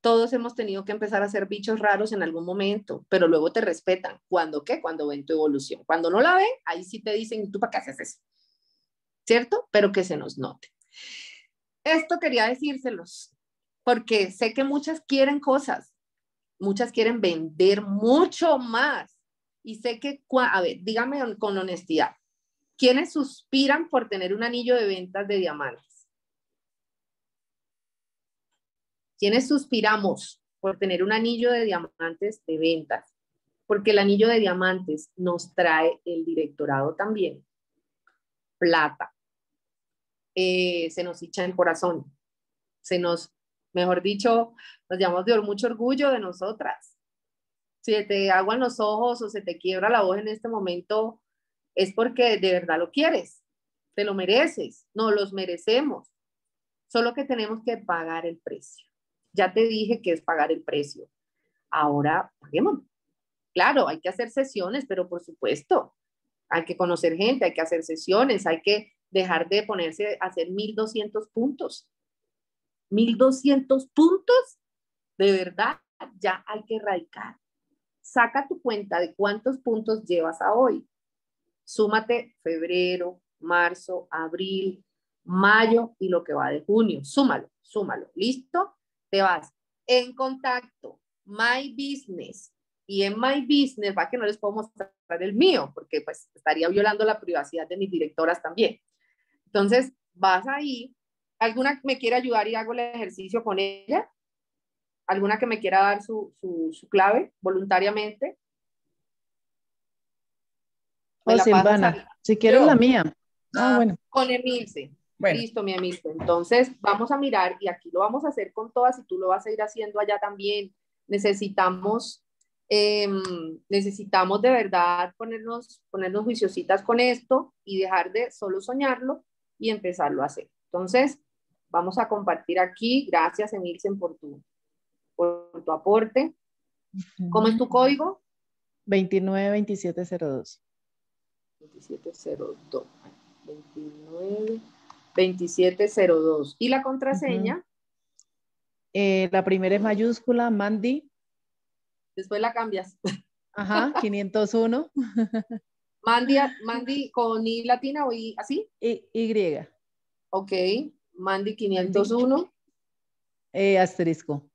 Todos hemos tenido que empezar a ser bichos raros en algún momento, pero luego te respetan. ¿Cuándo qué? Cuando ven tu evolución. Cuando no la ven, ahí sí te dicen, ¿tú para qué haces eso? ¿Cierto? Pero que se nos note. Esto quería decírselos, porque sé que muchas quieren cosas, muchas quieren vender mucho más. Y sé que, a ver, dígame con honestidad, ¿quiénes suspiran por tener un anillo de ventas de diamantes? ¿Quiénes suspiramos por tener un anillo de diamantes de ventas? Porque el anillo de diamantes nos trae el directorado también. Plata. Eh, se nos hincha el corazón. Se nos, mejor dicho, nos llamamos de mucho orgullo de nosotras. Si te aguan los ojos o se te quiebra la voz en este momento, es porque de verdad lo quieres. Te lo mereces. No, los merecemos. Solo que tenemos que pagar el precio. Ya te dije que es pagar el precio. Ahora, paguemos. Claro, hay que hacer sesiones, pero por supuesto, hay que conocer gente, hay que hacer sesiones, hay que dejar de ponerse a hacer 1200 puntos. 1200 puntos, de verdad, ya hay que erradicar. Saca tu cuenta de cuántos puntos llevas a hoy. Súmate febrero, marzo, abril, mayo y lo que va de junio. Súmalo, súmalo. ¿Listo? Te vas en contacto, My Business, y en My Business, va que no les puedo mostrar el mío, porque pues estaría violando la privacidad de mis directoras también. Entonces, vas ahí, ¿alguna me quiere ayudar y hago el ejercicio con ella? ¿Alguna que me quiera dar su, su, clave voluntariamente? O oh, Silvana, si quieres la mía. Ah, bueno. Con Emilce. Listo, mi amigo. Entonces, vamos a mirar y aquí lo vamos a hacer con todas y tú lo vas a ir haciendo allá también. Necesitamos, em, necesitamos de verdad ponernos, ponernos juiciositas con esto y dejar de solo soñarlo y empezarlo a hacer. Entonces, vamos a compartir aquí. Gracias, Emilsen, por tu, por tu aporte. ¿Cómo es tu código? 292702. 2702. 29. 2702. ¿Y la contraseña? Eh, la primera es mayúscula, Mandy. Después la cambias. Ajá, 501. Mandy, Mandy con I latina o I así? Y. y. Ok, Mandy 501. Eh, asterisco.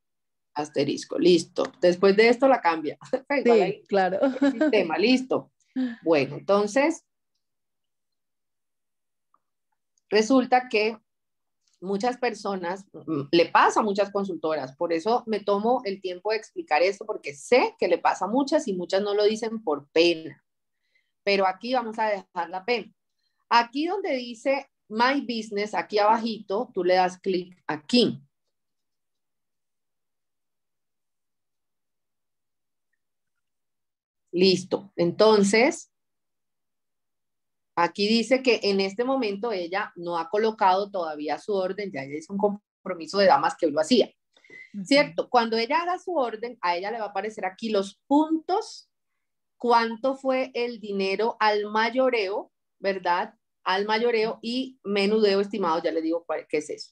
Asterisco, listo. Después de esto la cambia. sí, claro. Sistema, listo. Bueno, entonces Resulta que muchas personas, mm, le pasa a muchas consultoras, por eso me tomo el tiempo de explicar esto, porque sé que le pasa a muchas y muchas no lo dicen por pena, pero aquí vamos a dejar la pena. Aquí donde dice My Business, aquí abajito, tú le das clic aquí. Listo. Entonces, Aquí dice que en este momento ella no ha colocado todavía su orden, ya ella hizo un compromiso de damas que lo hacía. ¿Cierto? Cuando ella haga su orden, a ella le va a aparecer aquí los puntos, cuánto fue el dinero al mayoreo, ¿verdad? Al mayoreo y menudeo estimado, ya le digo qué es eso.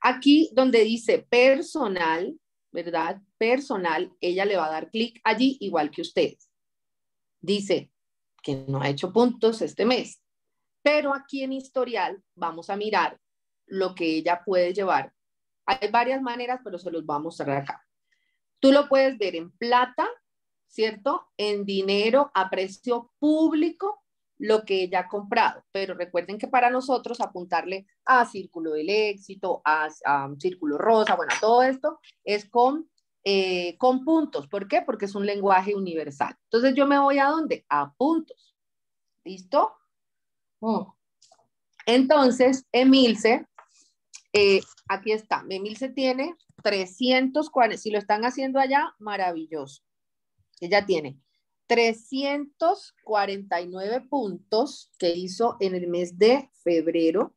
Aquí donde dice personal, ¿verdad? Personal, ella le va a dar clic allí igual que ustedes. Dice que no ha hecho puntos este mes. Pero aquí en historial vamos a mirar lo que ella puede llevar. Hay varias maneras, pero se los voy a mostrar acá. Tú lo puedes ver en plata, ¿cierto? En dinero a precio público, lo que ella ha comprado. Pero recuerden que para nosotros apuntarle a Círculo del Éxito, a, a Círculo Rosa, bueno, todo esto es con eh, con puntos. ¿Por qué? Porque es un lenguaje universal. Entonces yo me voy a dónde? A puntos. ¿Listo? Mm. Entonces, Emilce, eh, aquí está. Emilce tiene 340. Si lo están haciendo allá, maravilloso. Ella tiene 349 puntos que hizo en el mes de febrero,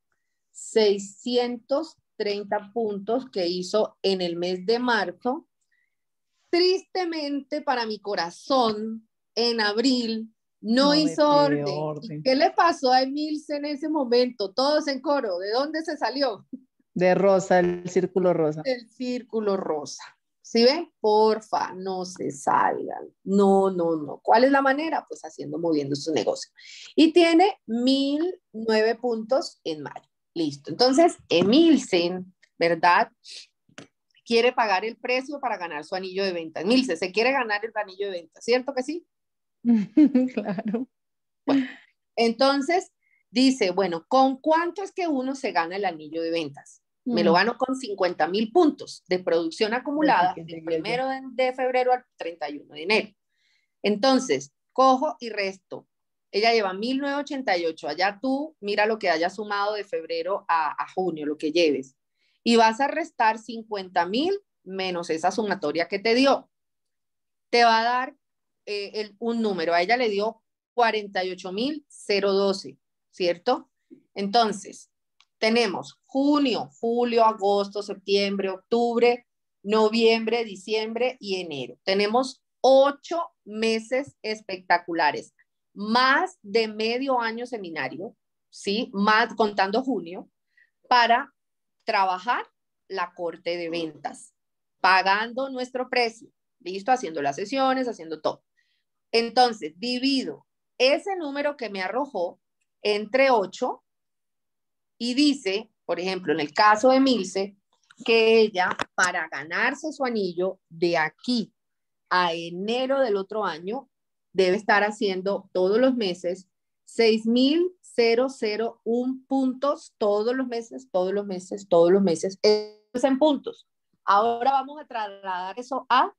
630 puntos que hizo en el mes de marzo tristemente para mi corazón, en abril no, hizo orden. ¿Qué le pasó a Emilce en ese momento? Todos en coro. ¿De dónde se salió? De rosa, el círculo rosa. El círculo rosa. ¿Sí ven? Porfa, no se salgan. No, no, no. ¿Cuál es la manera? Pues haciendo, moviendo su negocio. Y tiene mil nueve puntos en mayo. Listo. Entonces, Emilsen, ¿verdad? Quiere pagar el precio para ganar su anillo de venta. Emilsen, se quiere ganar el anillo de venta, ¿cierto que sí? claro. Bueno, entonces dice, bueno, ¿con cuánto es que uno se gana el anillo de ventas? Me lo mm. gano con 50 mil puntos de producción acumulada del primero de febrero al 31 de enero. Entonces, cojo y resto. Ella lleva 1988. Allá tú mira lo que haya sumado de febrero a, junio, lo que lleves. Y vas a restar 50 mil menos esa sumatoria que te dio. Te va a dar eh, un número. A ella le dio 48 mil 012, ¿cierto? Entonces, tenemos junio, julio, agosto, septiembre, octubre, noviembre, diciembre y enero. Tenemos ocho meses espectaculares, más de medio año seminario, ¿sí? Más contando junio, para trabajar la corte de ventas, pagando nuestro precio, listo, haciendo las sesiones, haciendo todo. Entonces, divido ese número que me arrojó entre ocho y dice, por ejemplo, en el caso de Milce, que ella para ganarse su anillo de aquí a enero del otro año debe estar haciendo todos los meses 6.001 puntos todos los meses, todos los meses, todos los meses, es en puntos. Ahora vamos a trasladar eso a,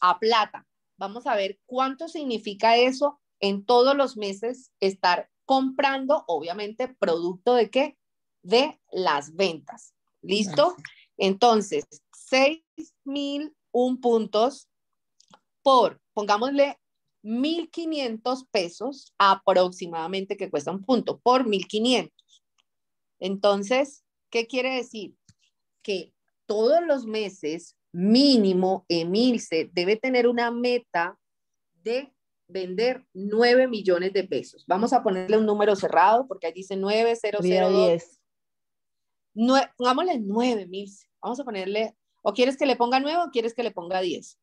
a plata. Vamos a ver cuánto significa eso en todos los meses estar comprando, obviamente, producto de qué? de las ventas. ¿Listo? Entonces, 6,001 puntos por, pongámosle 1.500 pesos aproximadamente que cuesta un punto, por 1.500. Entonces, ¿qué quiere decir? Que todos los meses mínimo Emilce debe tener una meta de vender 9 millones de pesos. Vamos a ponerle un número cerrado porque ahí dice 9002 pongámosle 9 mil. Vamos a ponerle, o quieres que le ponga 9 o quieres que le ponga 10.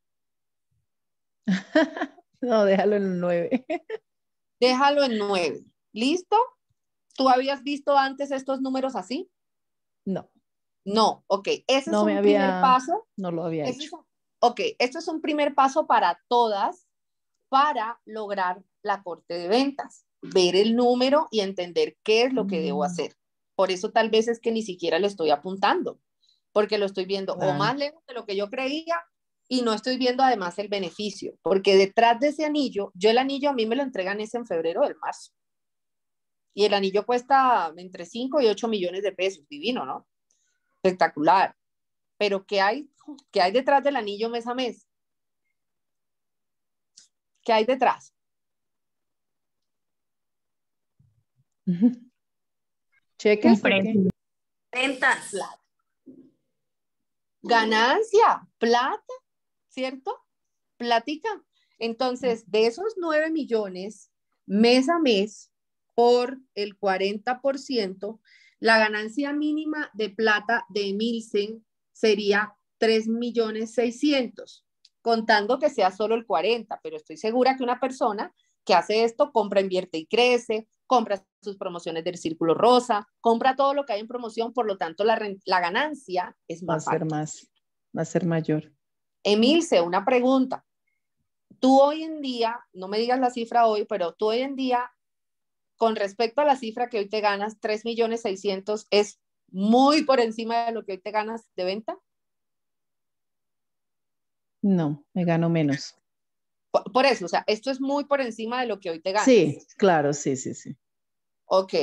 no, déjalo en 9. déjalo en 9. ¿Listo? ¿Tú habías visto antes estos números así? No. No, ok. Ese es un primer paso. No lo había hecho. ok, esto es un primer paso para todas para lograr la corte de ventas. Ver el número y entender qué es lo que debo mm. hacer. Por eso tal vez es que ni siquiera le estoy apuntando, porque lo estoy viendo o más lejos de lo que yo creía y no estoy viendo además el beneficio, porque detrás de ese anillo, yo el anillo a mí me lo entregan ese en febrero del marzo. Y el anillo cuesta entre 5 y 8 millones de pesos, divino, ¿no? Espectacular. Pero ¿qué hay, qué hay detrás del anillo mes a mes? ¿Qué hay detrás? Cheques. Ventas. Ganancia, plata, ¿cierto? Platica. Entonces, de esos 9 millones mes a mes por el 40%, la ganancia mínima de plata de Milsen sería 3 millones 600, contando que sea solo el 40, pero estoy segura que una persona que hace esto compra, invierte y crece, compra sus promociones del Círculo Rosa, compra todo lo que hay en promoción, por lo tanto la, la ganancia es más. Va a ser más, va a ser mayor. Emilce, una pregunta. Tú hoy en día, no me digas la cifra hoy, pero tú hoy en día, con respecto a la cifra que hoy te ganas, 3 millones 600, ¿es muy por encima de lo que hoy te ganas de venta? No, me gano menos. Por, eso, o sea, esto es muy por encima de lo que hoy te ganas. Sí, claro, sí, sí, sí. Ok.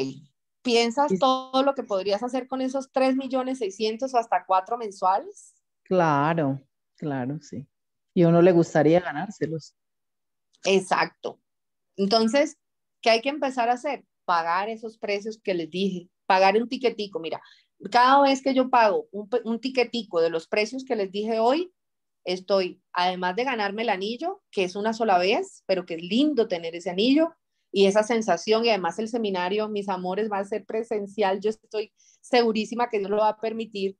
¿Piensas todo lo que podrías hacer con esos 3 millones 600 o hasta 4 mensuales? Claro, claro, sí. Y a uno le gustaría ganárselos. Exacto. Entonces, ¿qué hay que empezar a hacer? Pagar esos precios que les dije, pagar un tiquetico. Mira, cada vez que yo pago un, un tiquetico de los precios que les dije hoy, estoy, además de ganarme el anillo, que es una sola vez, pero que es lindo tener ese anillo y esa sensación y además el seminario, mis amores, va a ser presencial, yo estoy segurísima que Dios lo va a permitir.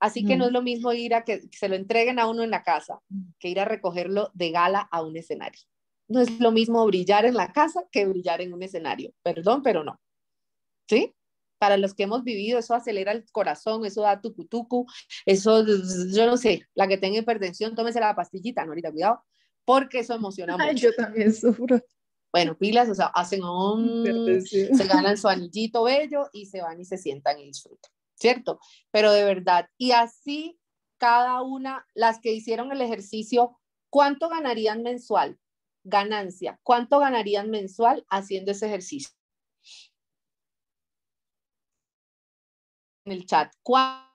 Así que no es lo mismo ir a que se lo entreguen a uno en la casa que ir a recogerlo de gala a un escenario. No es lo mismo brillar en la casa que brillar en un escenario. Perdón, pero no. ¿Sí? Para los que hemos vivido, eso acelera el corazón, eso da tucutucu, eso, yo no sé, la que tenga hipertensión, tómese la pastillita, no ahorita, cuidado, porque eso emociona mucho. yo también sufro. Bueno, pilas, o sea, hacen un, se ganan su anillito bello y se van y se sientan y disfrutan, ¿cierto? Pero de verdad, y así cada una, las que hicieron el ejercicio, ¿cuánto ganarían mensual? Ganancia, ¿cuánto ganarían mensual haciendo ese ejercicio? En el chat, ¿cuánto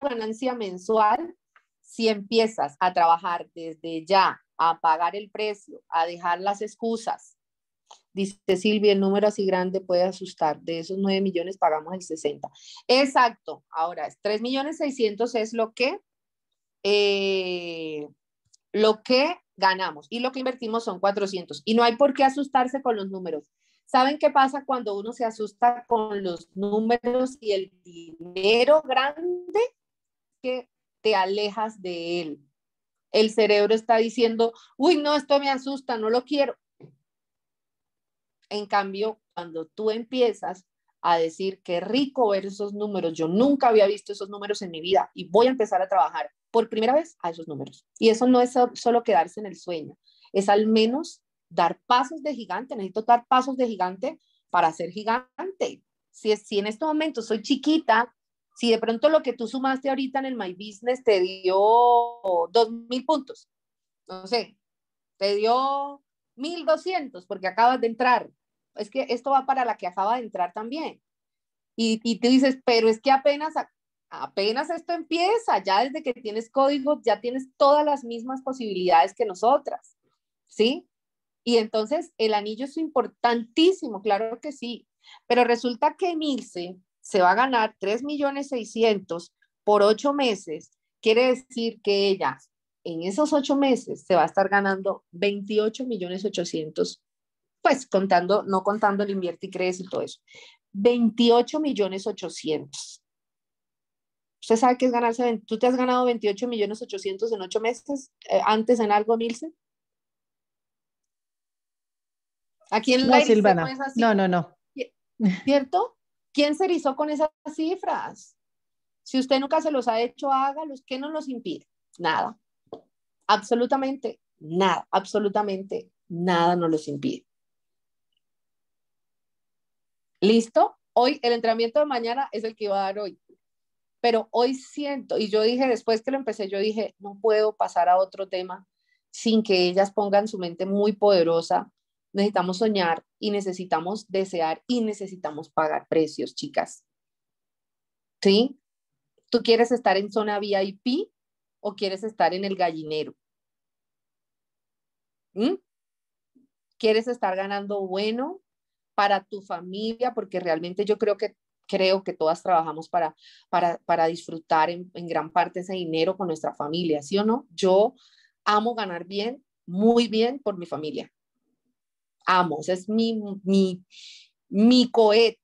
ganancia mensual si empiezas a trabajar desde ya a pagar el precio, a dejar las excusas. Dice Silvia, el número así grande puede asustar. De esos 9 millones pagamos el 60. Exacto. Ahora, 3 millones 600 es lo que, eh, lo que ganamos y lo que invertimos son 400. Y no hay por qué asustarse con los números. ¿Saben qué pasa cuando uno se asusta con los números y el dinero grande? Que te alejas de él el cerebro está diciendo, uy, no, esto me asusta, no lo quiero. En cambio, cuando tú empiezas a decir, qué rico ver esos números, yo nunca había visto esos números en mi vida y voy a empezar a trabajar por primera vez a esos números. Y eso no es solo quedarse en el sueño, es al menos dar pasos de gigante, necesito dar pasos de gigante para ser gigante. Si, si en este momento soy chiquita si de pronto lo que tú sumaste ahorita en el My Business te dio dos mil puntos, no sé, te dio mil doscientos porque acabas de entrar. Es que esto va para la que acaba de entrar también. Y, y tú dices, pero es que apenas, apenas esto empieza, ya desde que tienes código, ya tienes todas las mismas posibilidades que nosotras, ¿sí? Y entonces el anillo es importantísimo, claro que sí, pero resulta que Milce se va a ganar 3 millones 600 por 8 meses, quiere decir que ella en esos 8 meses se va a estar ganando 28 millones 800, pues contando, no contando el invierte y crees y todo eso. 28 millones 800. ¿Usted sabe qué es ganarse? ¿Tú te has ganado 28 millones 800 en 8 meses? Eh, ¿Antes en algo, Milce? Aquí en no, Silvana. No, no, no. ¿Cierto? ¿Quién se erizó con esas cifras? Si usted nunca se los ha hecho, hágalos. ¿Qué nos los impide? Nada. Absolutamente nada. Absolutamente nada nos los impide. ¿Listo? Hoy, el entrenamiento de mañana es el que iba a dar hoy. Pero hoy siento, y yo dije, después que lo empecé, yo dije, no puedo pasar a otro tema sin que ellas pongan su mente muy poderosa necesitamos soñar y necesitamos desear y necesitamos pagar precios, chicas. ¿Sí? ¿Tú quieres estar en zona VIP o quieres estar en el gallinero? ¿Mm? ¿Quieres estar ganando bueno para tu familia? Porque realmente yo creo que creo que todas trabajamos para, para, para disfrutar en, en gran parte ese dinero con nuestra familia, ¿sí o no? Yo amo ganar bien, muy bien por mi familia amo, es mi, mi, mi cohete,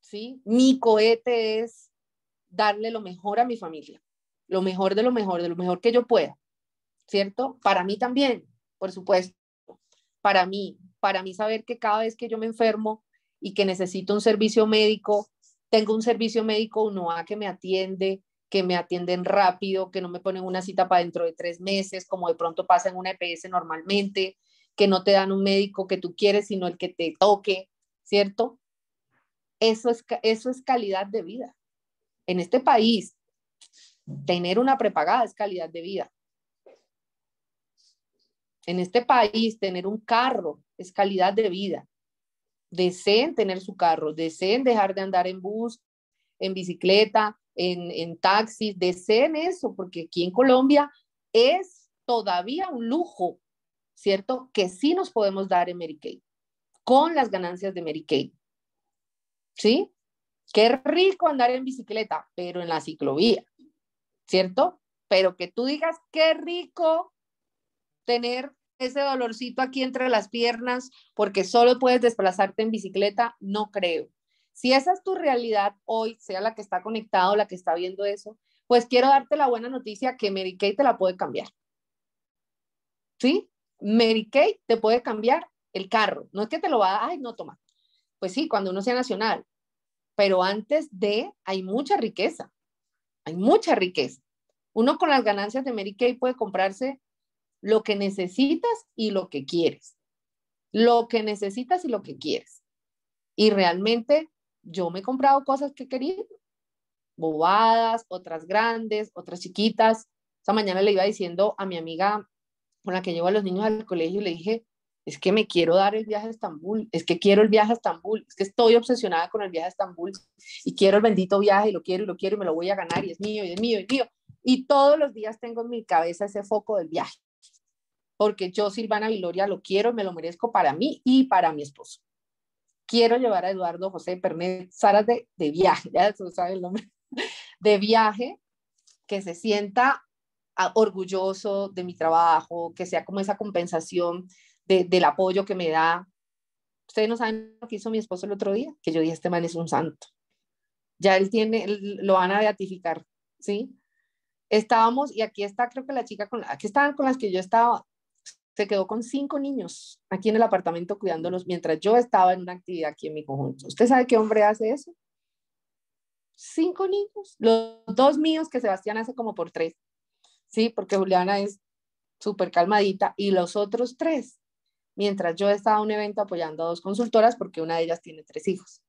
¿sí? Mi cohete es darle lo mejor a mi familia, lo mejor de lo mejor, de lo mejor que yo pueda, ¿cierto? Para mí también, por supuesto, para mí, para mí saber que cada vez que yo me enfermo y que necesito un servicio médico, tengo un servicio médico uno a que me atiende, que me atienden rápido, que no me ponen una cita para dentro de tres meses, como de pronto pasa en una EPS normalmente, que no te dan un médico que tú quieres, sino el que te toque, ¿cierto? Eso es, eso es calidad de vida. En este país, tener una prepagada es calidad de vida. En este país, tener un carro es calidad de vida. Deseen tener su carro, deseen dejar de andar en bus, en bicicleta, en, en taxis, deseen eso, porque aquí en Colombia es todavía un lujo ¿cierto? Que sí nos podemos dar en Medicaid, con las ganancias de Medicaid. ¿Sí? Qué rico andar en bicicleta, pero en la ciclovía, ¿cierto? Pero que tú digas, qué rico tener ese dolorcito aquí entre las piernas porque solo puedes desplazarte en bicicleta, no creo. Si esa es tu realidad hoy, sea la que está conectado, la que está viendo eso, pues quiero darte la buena noticia que Kay te la puede cambiar. ¿Sí? Kay te puede cambiar el carro. No es que te lo va a, ay, no, toma. Pues sí, cuando uno sea nacional. Pero antes de, hay mucha riqueza. Hay mucha riqueza. Uno con las ganancias de Mary Kay puede comprarse lo que necesitas y lo que quieres. Lo que necesitas y lo que quieres. Y realmente yo me he comprado cosas que querido. Bobadas, otras grandes, otras chiquitas. Esta mañana le iba diciendo a mi amiga con la que llevo a los niños al colegio, le dije, es que me quiero dar el viaje a Estambul, es que quiero el viaje a Estambul, es que estoy obsesionada con el viaje a Estambul y quiero el bendito viaje y lo quiero y lo quiero y me lo voy a ganar y es mío y es mío y es mío. Y todos los días tengo en mi cabeza ese foco del viaje, porque yo, Silvana Viloria, lo quiero me lo merezco para mí y para mi esposo. Quiero llevar a Eduardo José Pernet Saras de, de viaje, ya tú sabes el nombre, de viaje, que se sienta orgulloso de mi trabajo, que sea como esa compensación del apoyo que me da. Ustedes no saben lo que hizo mi esposo el otro día, que yo dije, este man es un santo. Ya él tiene, lo van a beatificar, ¿sí? Estábamos, y aquí está, creo que la chica, con, aquí estaban con las que yo estaba, se quedó con cinco niños aquí en el apartamento cuidándolos mientras yo estaba en una actividad aquí en mi conjunto. ¿Usted sabe qué hombre hace eso? Cinco niños, los dos míos que Sebastián hace como por tres, ¿sí? Porque Juliana es súper calmadita y los otros tres mientras yo estaba en un evento apoyando a dos consultoras porque una de ellas tiene tres hijos.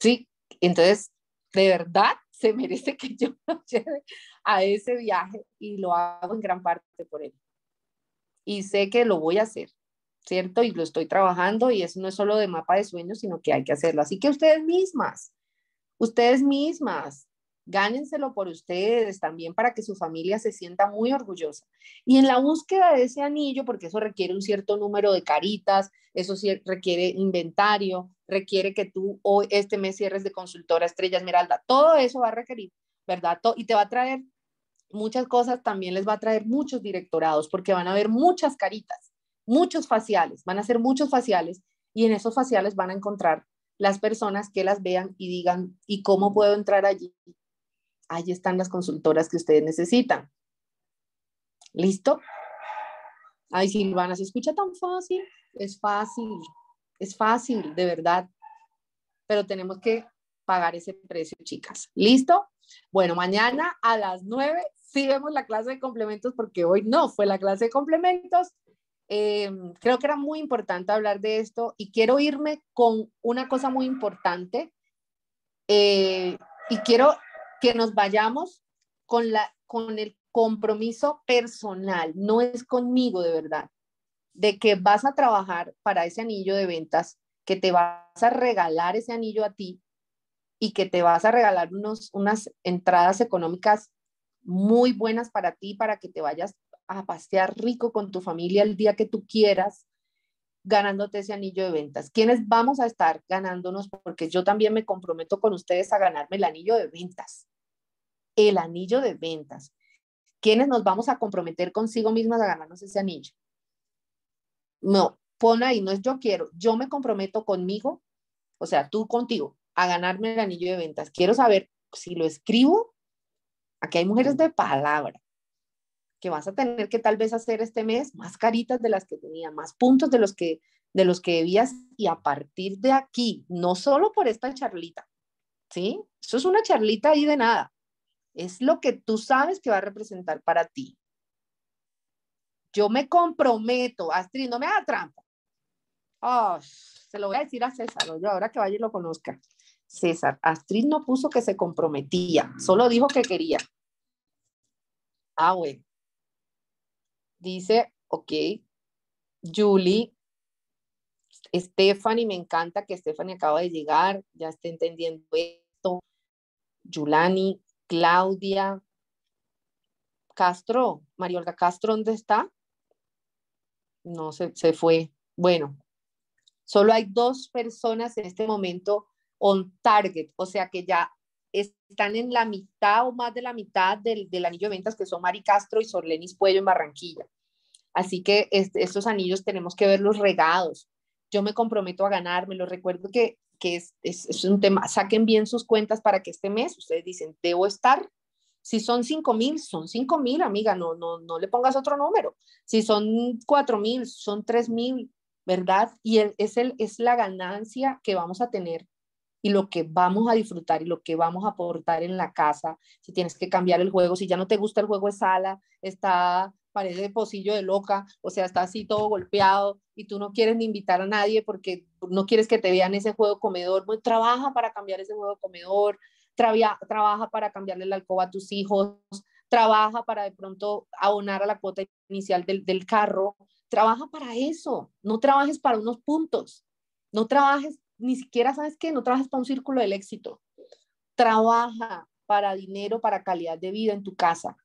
Sí, entonces, de verdad, se merece que yo lo lleve a ese viaje y lo hago en gran parte por él. Y sé que lo voy a hacer, ¿cierto? Y lo estoy trabajando y eso no es solo de mapa de sueños, sino que hay que hacerlo. Así que ustedes mismas, ustedes mismas, gánenselo por ustedes también para que su familia se sienta muy orgullosa. Y en la búsqueda de ese anillo, porque eso requiere un cierto número de caritas, eso requiere inventario, requiere que tú hoy este mes cierres de consultora Estrella Esmeralda, todo eso va a requerir, ¿verdad? Y te va a traer muchas cosas, también les va a traer muchos directorados, porque van a ver muchas caritas, muchos faciales, van a ser muchos faciales y en esos faciales van a encontrar las personas que las vean y digan, ¿y cómo puedo entrar allí? Ahí están las consultoras que ustedes necesitan. ¿Listo? Ay, Silvana, ¿se escucha tan fácil? Es fácil, es fácil, de verdad. Pero tenemos que pagar ese precio, chicas. ¿Listo? Bueno, mañana a las nueve sí vemos la clase de complementos porque hoy no fue la clase de complementos. Em, creo que era muy importante hablar de esto y quiero irme con una cosa muy importante. Eh, y quiero que nos vayamos con, la, con el compromiso personal, no es conmigo de verdad, de que vas a trabajar para ese anillo de ventas, que te vas a regalar ese anillo a ti y que te vas a regalar unos, unas entradas económicas muy buenas para ti, para que te vayas a pasear rico con tu familia el día que tú quieras, ganándote ese anillo de ventas. ¿Quiénes vamos a estar ganándonos? Porque yo también me comprometo con ustedes a ganarme el anillo de ventas. El anillo de ventas. ¿Quiénes nos vamos a comprometer consigo mismas a ganarnos ese anillo? No, pon ahí, no es yo quiero, yo me comprometo conmigo, o sea, tú contigo, a ganarme el anillo de ventas. Quiero saber si lo escribo. Aquí hay mujeres de palabra que vas a tener que tal vez hacer este mes más caritas de las que tenía, más puntos de los que de los que debías y a partir de aquí, no solo por esta charlita, ¿sí? Eso es una charlita ahí de nada. Es lo que tú sabes que va a representar para ti. Yo me comprometo, Astrid, no me haga trampa. Oh, se lo voy a decir a César, yo ahora que vaya y lo conozca. César, Astrid no puso que se comprometía, solo dijo que quería. Ah, bueno. Dice, ok, Julie, Stephanie, me encanta que Stephanie acaba de llegar, ya está entendiendo esto. Yulani, Claudia, Castro, María Olga Castro, ¿dónde está? No, se, se fue. Bueno, solo hay dos personas en este momento on target, o sea que ya están en la mitad o más de la mitad del, anillo de ventas, que son Mari Castro y Sorlenis Puello en Barranquilla. Así que estos anillos tenemos que verlos regados. Yo me comprometo a ganármelo. Recuerdo que que es, es, un tema, saquen bien sus cuentas para que este mes ustedes dicen, debo estar. Si son 5 mil, son 5 mil, amiga, no, no, no le pongas otro número. Si son 4 mil, son 3 mil, ¿verdad? Y es, el, es la ganancia que vamos a tener y lo que vamos a disfrutar y lo que vamos a aportar en la casa. Si tienes que cambiar el juego, si ya no te gusta el juego de sala, está parece pocillo de loca, o sea, está así todo golpeado y tú no quieres ni invitar a nadie porque no quieres que te vean ese juego comedor, trabaja para cambiar ese juego comedor, trabaja para cambiarle la alcoba a tus hijos, trabaja para de pronto abonar a la cuota inicial del, del carro, trabaja para eso, no trabajes para unos puntos, no trabajes, ni siquiera sabes qué, no trabajes para un círculo del éxito, trabaja para dinero, para calidad de vida en tu casa,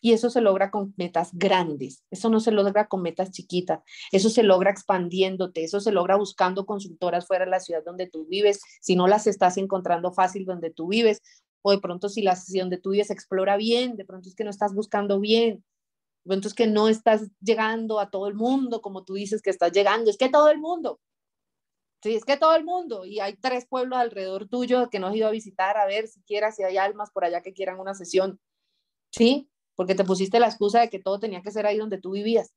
y eso se logra con metas grandes, eso no se logra con metas chiquitas, eso se logra expandiéndote, eso se logra buscando consultoras fuera de la ciudad donde tú vives, si no las estás encontrando fácil donde tú vives, o de pronto si la si donde tú vives explora bien, de pronto es que no estás buscando bien, de pronto es que no estás llegando a todo el mundo como tú dices que estás llegando, es que todo el mundo, Sí, es que todo el mundo, y hay tres pueblos alrededor tuyo que no has ido a visitar a ver siquiera si hay almas por allá que quieran una sesión. ¿Sí? Porque te pusiste la excusa de que todo tenía que ser ahí donde tú vivías.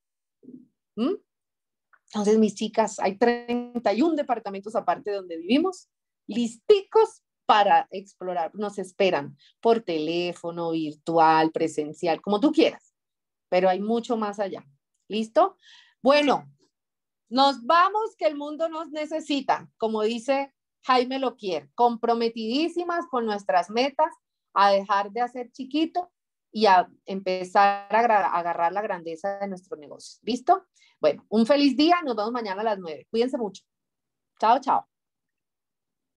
¿Mm? Entonces, mis chicas, hay 31 departamentos aparte de donde vivimos, listicos para explorar. Nos esperan por teléfono, virtual, presencial, como tú quieras, pero hay mucho más allá. ¿Listo? Bueno, nos vamos que el mundo nos necesita, como dice Jaime Loquier, comprometidísimas con nuestras metas, a dejar de hacer chiquito y a empezar a agarrar la grandeza de nuestro negocio. ¿Listo? Bueno, un feliz día. Nos vemos mañana a las nueve. Cuídense mucho. Chao, chao.